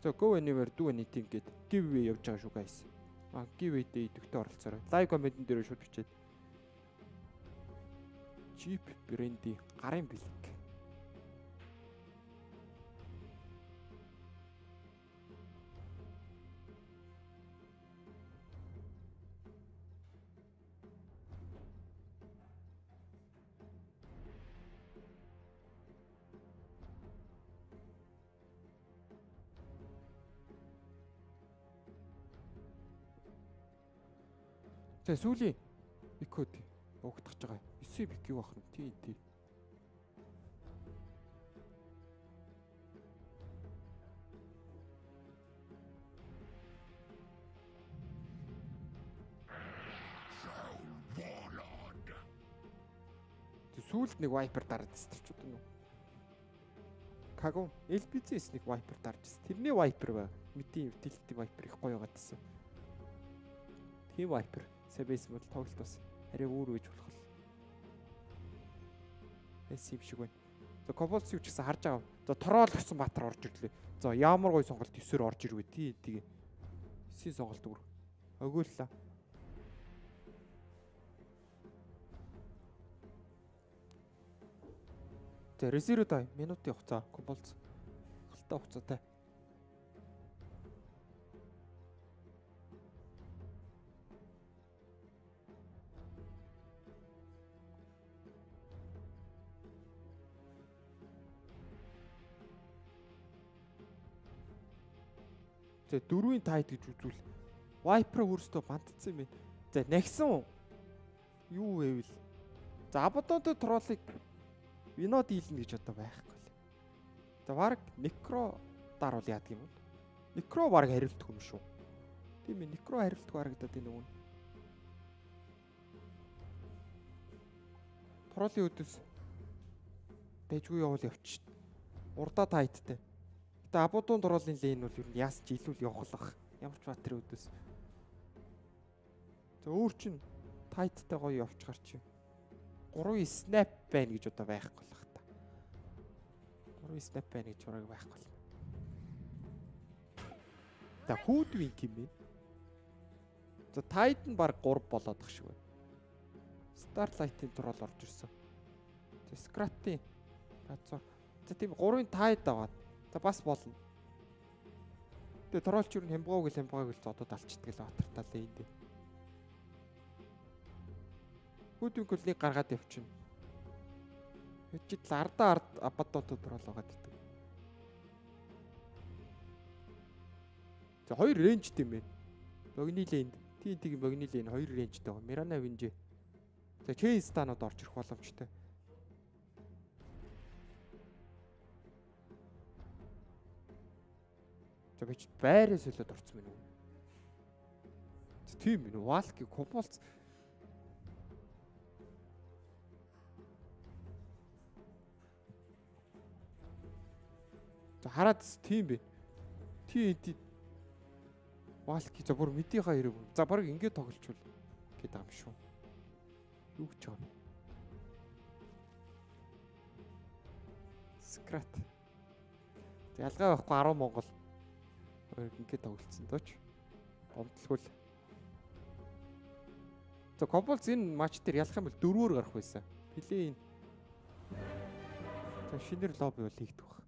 За go anywhere do anything гэд giveaway явж байгаа шүү guys. А giveaway дээр идэвхтэй оролцоорой. Лайв комментэн дээр шууд бичээд. Cheap бренди гарын бэлэг. За сүүлийн бикод угтах байгаа. 9 бик юу бахна? Тий, тий. Сүүлд нэг вайпер дараад ч удаа нү. Кагу LPC-с нэг вайпер дарж. Тэрний вайпер ба. Мэдийн utility вайпер их гоё байгаадсэн. Тийм вайпер Сэбэс бол тоглолт бас арай өөр үеж болох. Эс юм шиг байна. За Коболц юу ч гэсэн харж байгаа. За Торол орсон Баатар орж ирлээ. За ямар гой сонголт 9-өр орж ирвэ тий тэгээ. 9 сонголт өөр. Өгөөллээ. За резерв да минутын хугацаа Коболц. Халтаа хугацаатай. За дөрвийн тайд гэж үзвэл Viper өөрөөсөө бантцсан юм байна. За нагсан юу вэ вэ? За Abaddon-д троллыг Вино дийлнэ гэж одоо байхгүй л. За баг некро даруул яадаг юм бол. Некро баг хариултгүй юм шүү. Тийм ээ некро хариултгүй харагдаад байна нөгөө. Троллын өдөөс дэжгүй явуул явчих. Урдаа тайттай. Гэтэ абуудун троллын лейн бол ер нь яасч илүү л явглах. Ямар ч бат тэр өдөөс. За өөр чин тайттай гоё явчихар чи. 3 снап байна гэж одоо байхгүй л хата. 3 снап байна гэж ураг байхгүй л. За хүүд винк юм бэ? За Titan баг 3 болоод тах шиг байна. Starlight-ийн трол орж ирсэн. За Scrat-ийн Razor. За тийм 3-ын Tide аваад. За бас болно. Тэгээ тролч юу хямбгааг л хямбгааг л зодод алчдаг л батартаа л энэ. Хүүдвинг бол нэг гаргаад явчихна. Хэчид л ардаа ард абадотод трол байгаа гэдэг. За хоёр рейнжтэй юм байна. Богны лейнд TNT-ийн богны лейн хоёр рейнжтэй байгаа. Мирана Винжи. За Чейн станууд орж ирэх боломжтой. За бич байраа солиод орсон мэн үү? Тийм ээ. Валки купулц За хараад тийм бэ. TNT Валки за бүр мэдийнхаа хэрэг. За баг ингээд тоглолчвол гэдэг юм шүү. Юу гэж байгаа юм? Скрат. Ялгаа байхгүй 10 Монгол. Ингээд тоглолцсон дооч. Гомдлгүй. За Коболц энэ матч дээр ялах юм бол дөрвөөр гарах байсан. Энэ. За шинээр лобби бол хийгдэх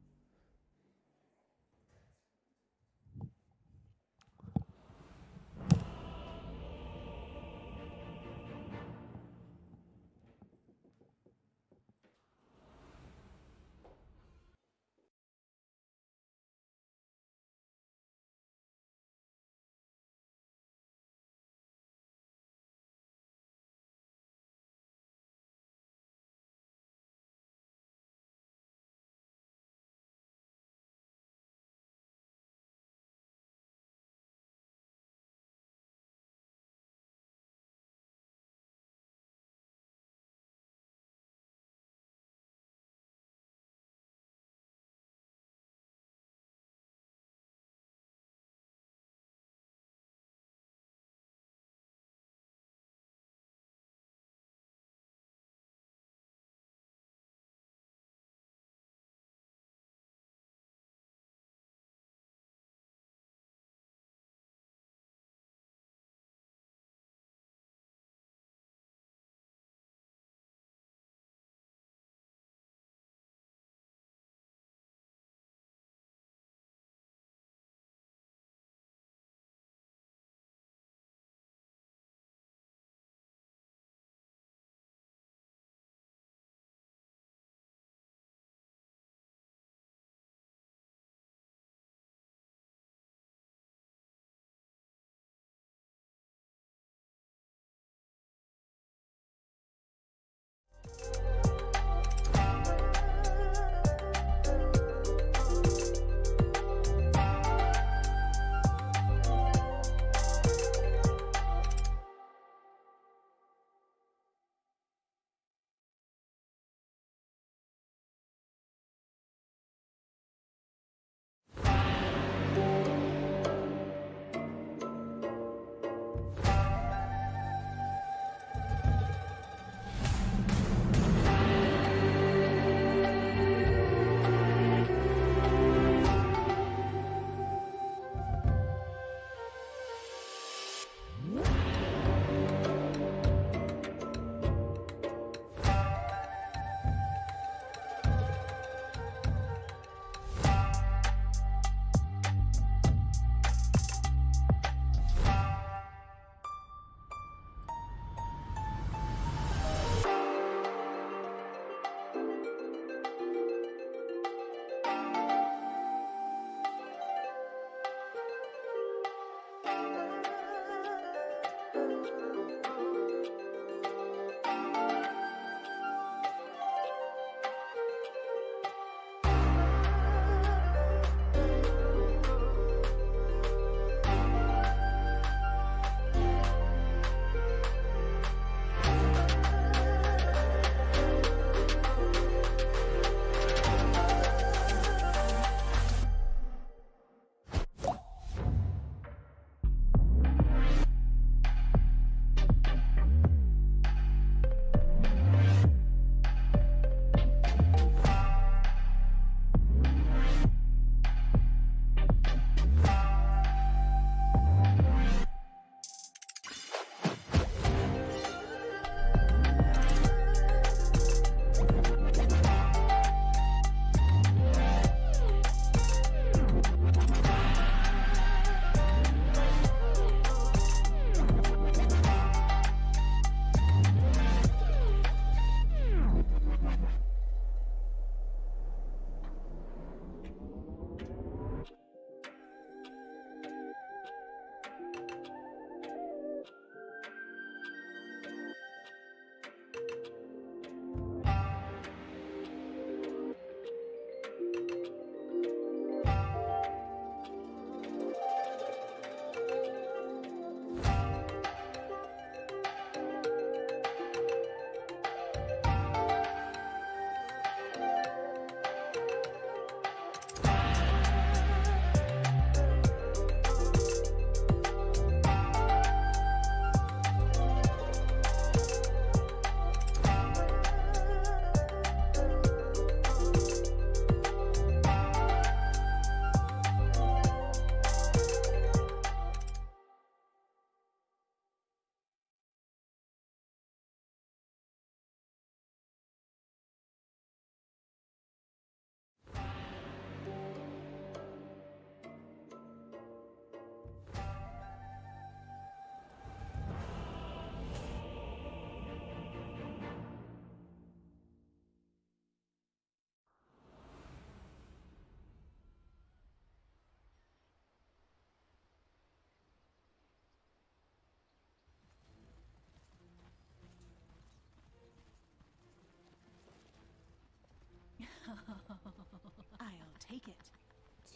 I'll take it.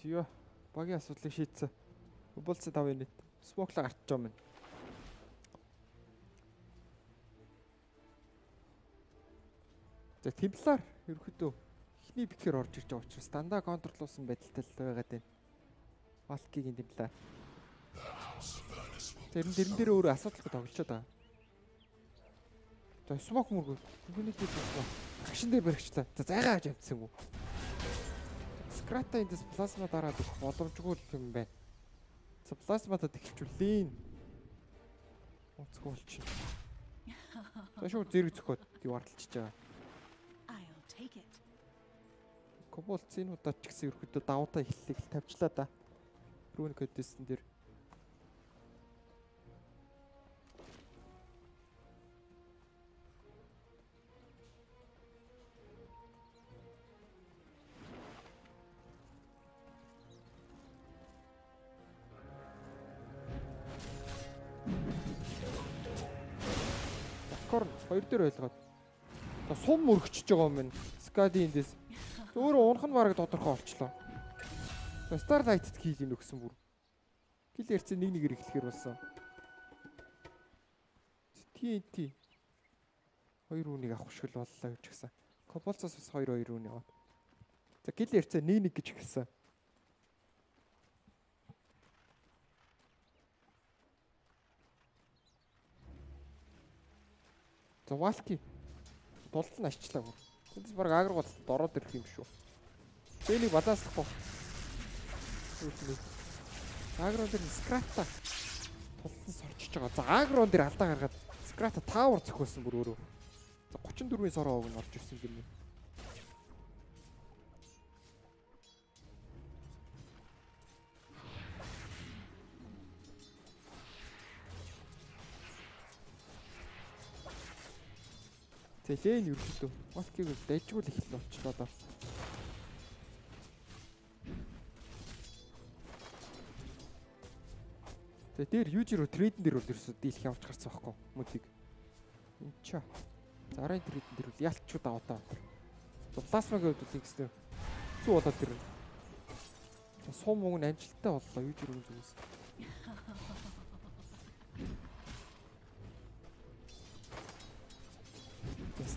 Зөө. Багийн асуудлыг шийдсэн. Футболцоо 5 юнит. Смоклаа гарч байгаа юм. За темплар ерөөхдөө эхний бикээр орж ирж байгаа учраас дандаа контрлуулсан байдалтай л байгаад байна. Валкигийн темплар. Тэрэн тэрэн дээр өөрөө асуудалгүй тоглолцоод байгаа. За смок. Түүний дээр байна. Агшин дээр баригчлаа. За зайгаа авч амтсангүй. Скрата эндээс плазма дараад өгөх боломжгүй юм байна. За плазматад эхэлжүүлээ. Уцгүй болчих. За шууд зэрэг зөхөд юу ардалчиж байгаа. I'll take it. Коболц энэ удаад ч гэсэн ерөөдөө давтаа эхлэлийг л тавьчлаа да. Рүүн кодесэн дээр. Дээр. За сум мөрөгчж байгаа юм байна. Скади эндээс. Өөрөө унах нь бараг тодорхой болчлоо. За Starlight-д кийл өгсөн бүр. Кил ярьсан нэг нэгээр эхлэхэр болсон. TNT. Хоёр үнийг авах шиг боллоо гэж гисэн. Коболцоос бас хоёр хоёр үнийг аваад. За кил ярьсан нэг нэг гэж эхэлсэн. За Валки тулд нь ашиглаа бүр. Тэндээс баг агр болтод ороод ирэх юм шүү. Тэнийг баланслахгүй. Агрон дээр скрата тултан сорчиж байгаа. За агрон дээр алдаа гаргаад скрата таавар зөхөөсөн бүр өөрөө. За 34-ийн сороо ог нь орж ирсэн юм. Зэлэн ерөөдөө Валкиг дайжгүй л эхэлнэ болчлоо доо. Тэгээ дээр юужиро трейдэн дээр бол ерөөсөө дийлх явж гарсан байхгүй мөдийг. Энд ча. Зарын трейдэн дээр бол ялччуу давтаа. За плазмагийн хувьд бол ингэснэ. Зүү болоод тэр. Сум мөнгө амжилттай боллоо юужиро зүгээс.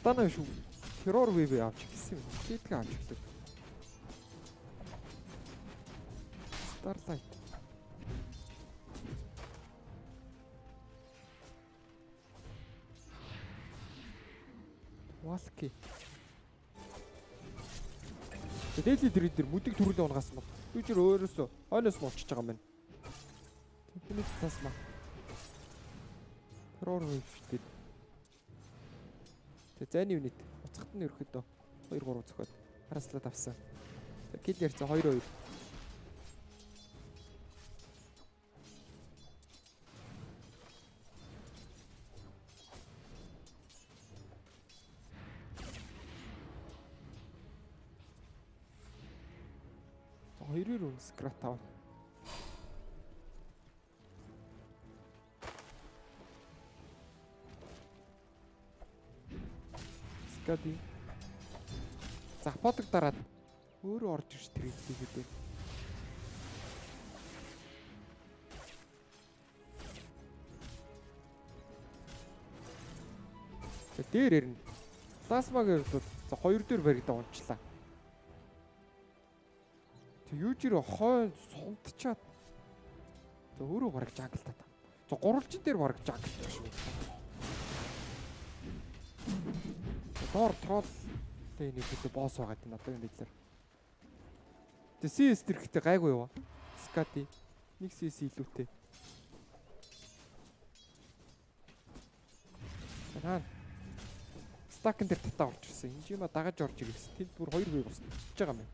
Стана шүү. Террор вэв авч гисэн юм. Читгэ авч гэлээ. Starlight. Валки. Дээдли дэр мүдэг төрүүлээ унгасан бол. Юу ч өөрөөсөө хойноос мовчиж байгаа юм байна. Тэний тасма. Террор вэв шүү дээ. Тэгээ зайны юнит уцхад нь ерөөхдөө 2 3 зөхөд хараслаад авсан. Кил ярьсан 2 2. Хоёрын руу скрат тав. Скади. За аподог дараад өөрөө орж ирж трейд хийгээд. За дээр ирнэ. Плазмагийн хувьд за хоёр дээр баригдаа унчлаа. Тэг юужир хойно сунтчаад. За өөрөө бараг жаглтаад. За гурвалжин дээр бараг жаглчих шүү. Доор трол тэг нэг хэвээ босс байгаа тийм энэ дэглэр. Тэг CS дэрхтээ гайгүй юу? Скати нэг CS илүүтэй. Санаа. Стакн дээр татаа орж ирсэн. Энд юм дагаж орж ирсэн. Тэнд бүр хоёр бие босч байгаа юм.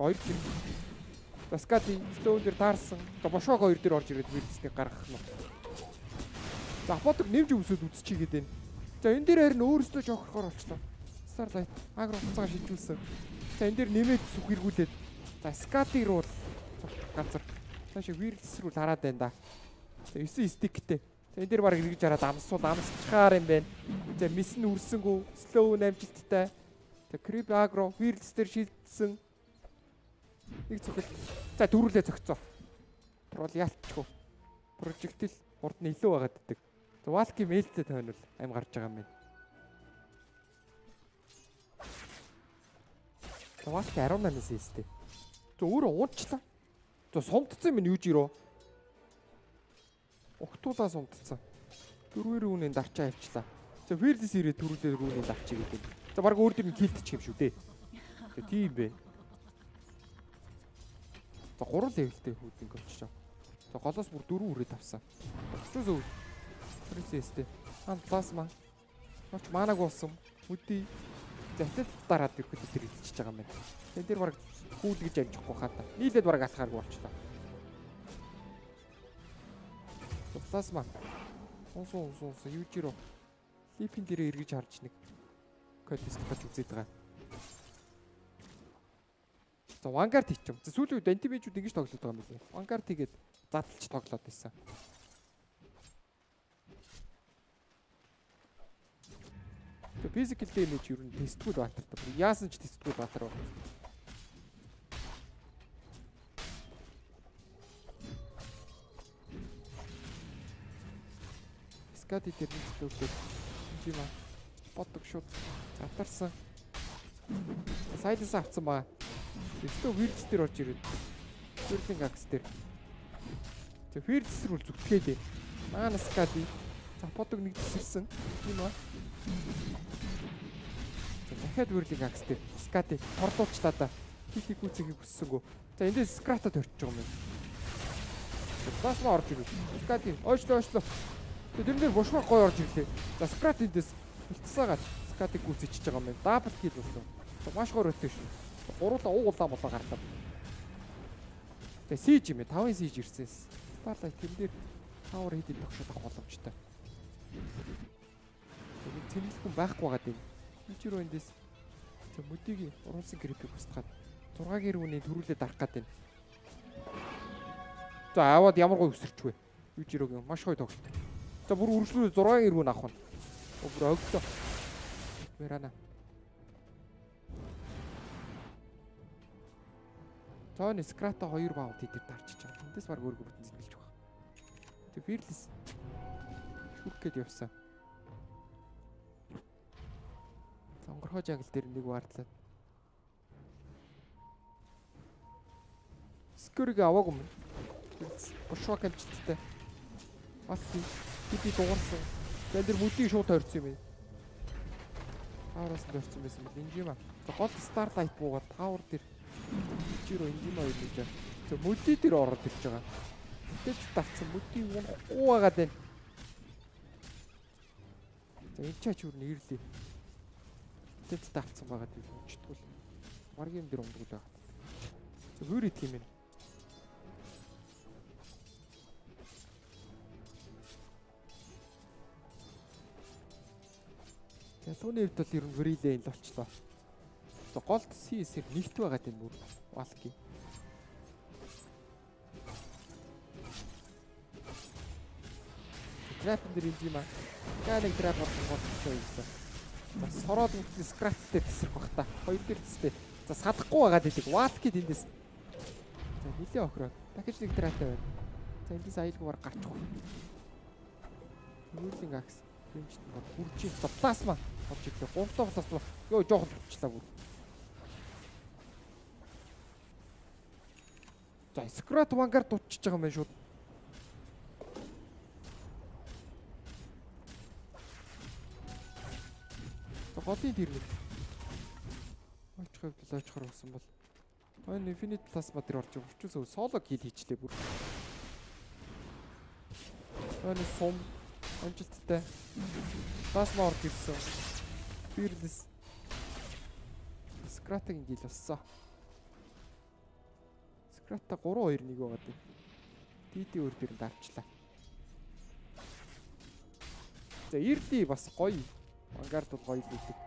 Хоёр тэр. Скати слоун дээр таарсан. Тэгээ бошоог хоёр дээр орж ирээд вирусыг гаргах нь. За апотог нэмж өмсөд үзчихийгээд байна. За энэ дээр харин өөрөөсөө жоохрохоор болчлоо. Starlight агро хуцаа шилжүүлсэн. За энэ дээр нэмээд сүх эргүүлээд. За Скати руу газар. Цаашаа вирус руу хараад байна да. За 9 стиктэй. За энэ дээр баг эргэж хараад амсуул амсчихаар юм байна. За мис нь үрсэнгүү, слоу намжилттай. Тэг крип агро вирлс дээр шилдсэн. Нэг цогт. За дөрүлээ зөгцөө. Трол яалтчгүй. Прожектил урд нь илүү байгаад ддэг. Валки мэлтэй тойнол аим гарч байгаа юм байна. Валки 18-аас ийстэй. За өөрөө уунчлаа. За сумдцсан юм юу жирөө. Октуулаа сумдцсан. Дөрвөр үүнийг дарчаа авчлаа. За Фирлис ирээ төрүүлээ рүүнийг дарчих гэдэг. За баг өөр дөр нь килтчих юм шүү дээ. За тийм бэ. За 3 левелтэй хүүдинг очиж. За голоос бүр 4 үрээд авсан. Очиж өв. Фирлистэй. Хан плазма. Ноч манаг болсон. Үди. Захид дараад ирэхэд тэр илчиж байгаа юм байна. Тэн дээр баг хүүд гэж амжихгүй хата. Нийлээд баг алхааргүй болчлаа. Плазма. Унсуу унсуу унсуу юу жирөө. Липин дээрээ эргэж харж нэг кодис гэж үзээд байгаа. За Vanguard хийчихв. За сүүлийн үед антибежүүд ингэж тоглоод байгаа юм билээ. Vanguard хийгээд задлж тоглоод байсан. Physical damage юу н тестгүй баатартай. Яасан ч тестгүй баатар байна. Скати төлөвлөд юм аа. Бодог шууд затарсан. Сайленс авцсан баа. Өөртөө вирдс дээр орж ирээд. Вирдинг акс дээр. Тэг вирдс рүү зүтгээд. Маана скати. За бодог нэг тесэрсэн. юм аа. Дахиад вирдинг акс дээр. Скати торлуулчлаа да. Хихи гүцэгийг хүссэнгүү. За эндээс скрата төрчих юм байна. Басма орж ирв. Скати ойчлоо ойчлоо. Тэр дээр бушгаа гой орж ирлээ. За скрат эндээс хилцсаагаад скатыг гүцчихэж байгаа юм байна. Дабл кил болсон. Маш гой өтөш. Гуруула уугуулаа болоо гарлаа. Тэгээ сиж юм 5 сиж ирсэн. Starlight тэн дээр power хийдэг тогшоод авах боломжтой. Тэгээд цэмлэхэн байхгүй байгаа юм. Ичрөө эндээс за мөдийг уруулсан грипийг устгаад 6 гэр үний төрүүлээ дарах гэдэг. За аваад ямар гой өсөрч вэ? Ичрөөг маш гой тоглолт. За бүр үргэлжлүү 6 гэр үн авах нь. Бүр өгдөө. Верана. Тооны скрата 2 баунт дээр дарчиж байгаа. Эндээс баг өөргөө бүтэн зэтгэлж байгаа. Тэг Фирлис шүрхгээд явсан. Сонгорхоо жагл дээр нэг вардлаад. Скөрийг аваагүй юм. Бушвак амжилттай. Бас бидний дуурсан. За тэр мөдийг шууд тойрсон юм байна. Таараас нь тойрсон байсан бэл инжима. За гол старлайт буугаад таавар дээр чирөө инжима юу гэж. За мөдий дээр ороод ирж байгаа. Тэд татсан мөдий унахгүй байгаа даа. За энэ чач юу нэрлээ. Тэд татсан байгаа тийм читгүүл. Маргийн дээр ундгуул байгаа. За хөрий тийм ээ. За сүүний үед бол ер нь Врилээ ил болчлоо. За голд CS-ийг нэгт байгаа тийм бүр Валки. Трапн дээр юм аа. Гаалыг трап орсон болчихсон юмсан. Бас сороод үгүй скраттэй тесрэх бах та. Хоёр дээр тестэй. За салахгүй байгаа дэлэг. Валки тэндээс. За нилээ охроо. Дахиж нэг траптай байна. За эндээс аюулгүйгээр гарчих. Юулинг акс. Гэмчт бол хүрчийн плазма орж ирлээ. Гурлаа плазма. Йоо жоохон төвчлээ бүр. За скрат вангаар дутчихж байгаа юм байна шууд. Голын дэрмэг. Олж хавдал очихор болсон бол. Энэ Infinite Plasma дээр орж өвчөөсөө соло кил хийчлээ бүр. Энэ сум амжилттай. Plasma орж ирсэн. Fearless. Scratag-ийн гил болсон. Scrata 3-2-1 байгаад байна. TT өөр дээр давчлаа. За Ирди бас гоё. Vanguard бол гоё бүтэц.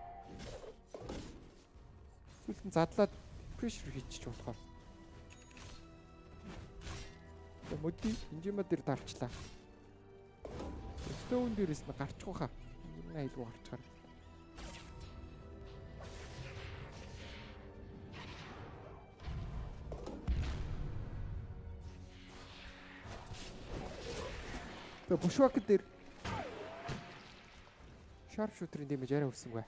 Сүлтэн задлаад pressure хийчих болохоор. Моди инжима дээр давчлаа. Stone дээрээс нь гарчих واخа. Инжима айлгүй гарчаар. Тэгээ бушвак дээр Sharp shooter-ийн дэмэж арай өссөнгөө.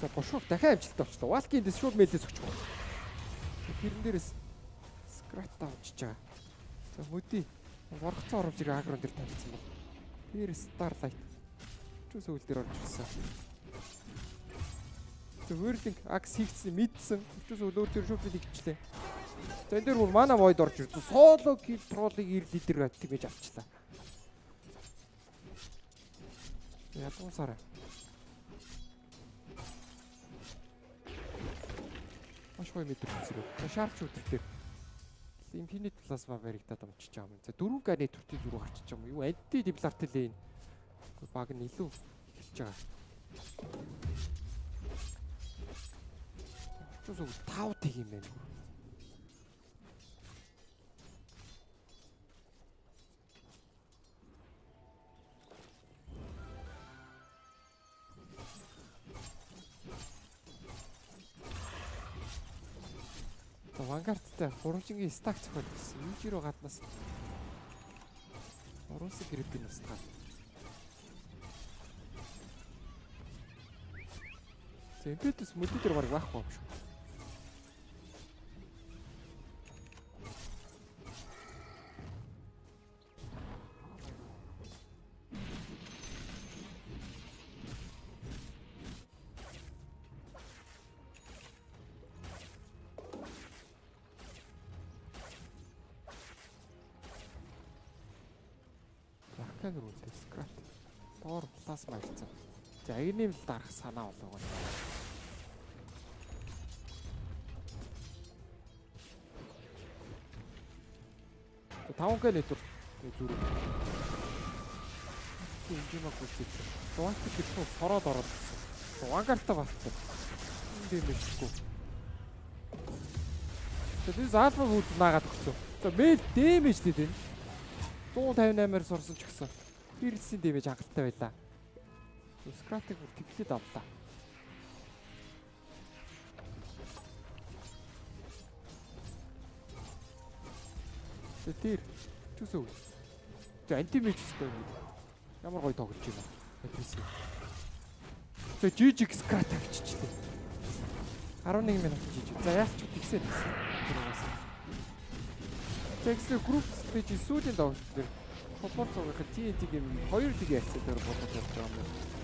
За Бушвак дахиад амжилттай болчихлоо. Валкийн дэс шууд мэйлээс өгч байгаа. Тэрэн дээрээс скрат авчиж байгаа. За мөдий горгоцоо оруулж ирээ агрон дээр тавьсан бол. Тэр Starlight. Чүс өвөл дээр орж ирсэн. Whirling Axe хийгдсэн мэдсэн. Чүс өвөл өөр дээр шууд хийгчлээ. За энэ дээр бүр мана void орж ирсэн. Solo kill troll-ыг ирэл дээр тэмэж авчлаа. Ядуусаарай. Маш гоё мэдэр Sharp shooter дээр Infinite Plasma баригдаад амжиж байгаа юм. За дөрөв ганы төртийн зүрх гарчиж байгаа юм. Юу анти дебиларт лейн. Баг нь илүү эхэлж байгаа. Орчуус үг 5 тэг юм байна. Вангардтай хурамчингийн стак зохиол гэсэн. Южиро гаднаас Орос гриппийн стак. Зэмпэтс мөдөдөр баг байхгүй юм шүү. Агним л дарах санаа болоо. За 5К нэтвэр зүрх. Инжимаг хүсэж. Дуант гэрхүү сороод ороод. Вангарта бассан. Энд юм ихгүй. Тэгээд заалма хүүд наагаад өгсөн. За мэйл дэмэж дээ энэ. 158-аар сурсан ч гэсэн Ирэлсийн дэмэж хангалттай байлаа. Скратыг бүр тэглээд авлаа. Тэр чүсөө. За антимэж өстой юм. Ямар гоё тоглож байна. Адрес. За жижиг скрат авчичлээ. 11 минут жижиг. За яах ч тэгсээ тэгсэн. Тэгсэн групп стейж сүүлийн тоглолт дээр Хопор цогцох TNT-гийн 2 лиг яцсан дээр бодож байгаа юм байна.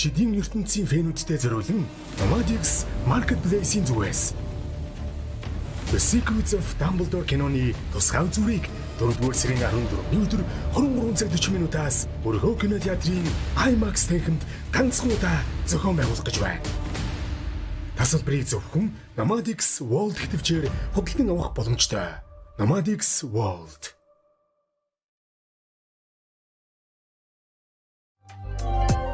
Шидийн ертөнцийн фэнүүдтэй зориулан Nomadix Marketplace-ийн зүгээс The Secrets of Dumbledore киноны тусгай зүрийг 4-р сарын 14-ний өдөр 23 цаг 40 минутаас өргөө кино театрын IMAX танхимд ганцхан удаа зохион байгуулах гэж байна. Тасалбарыг зөвхөн Nomadix World хэвтвчээр худалдан авах боломжтой. Nomadix World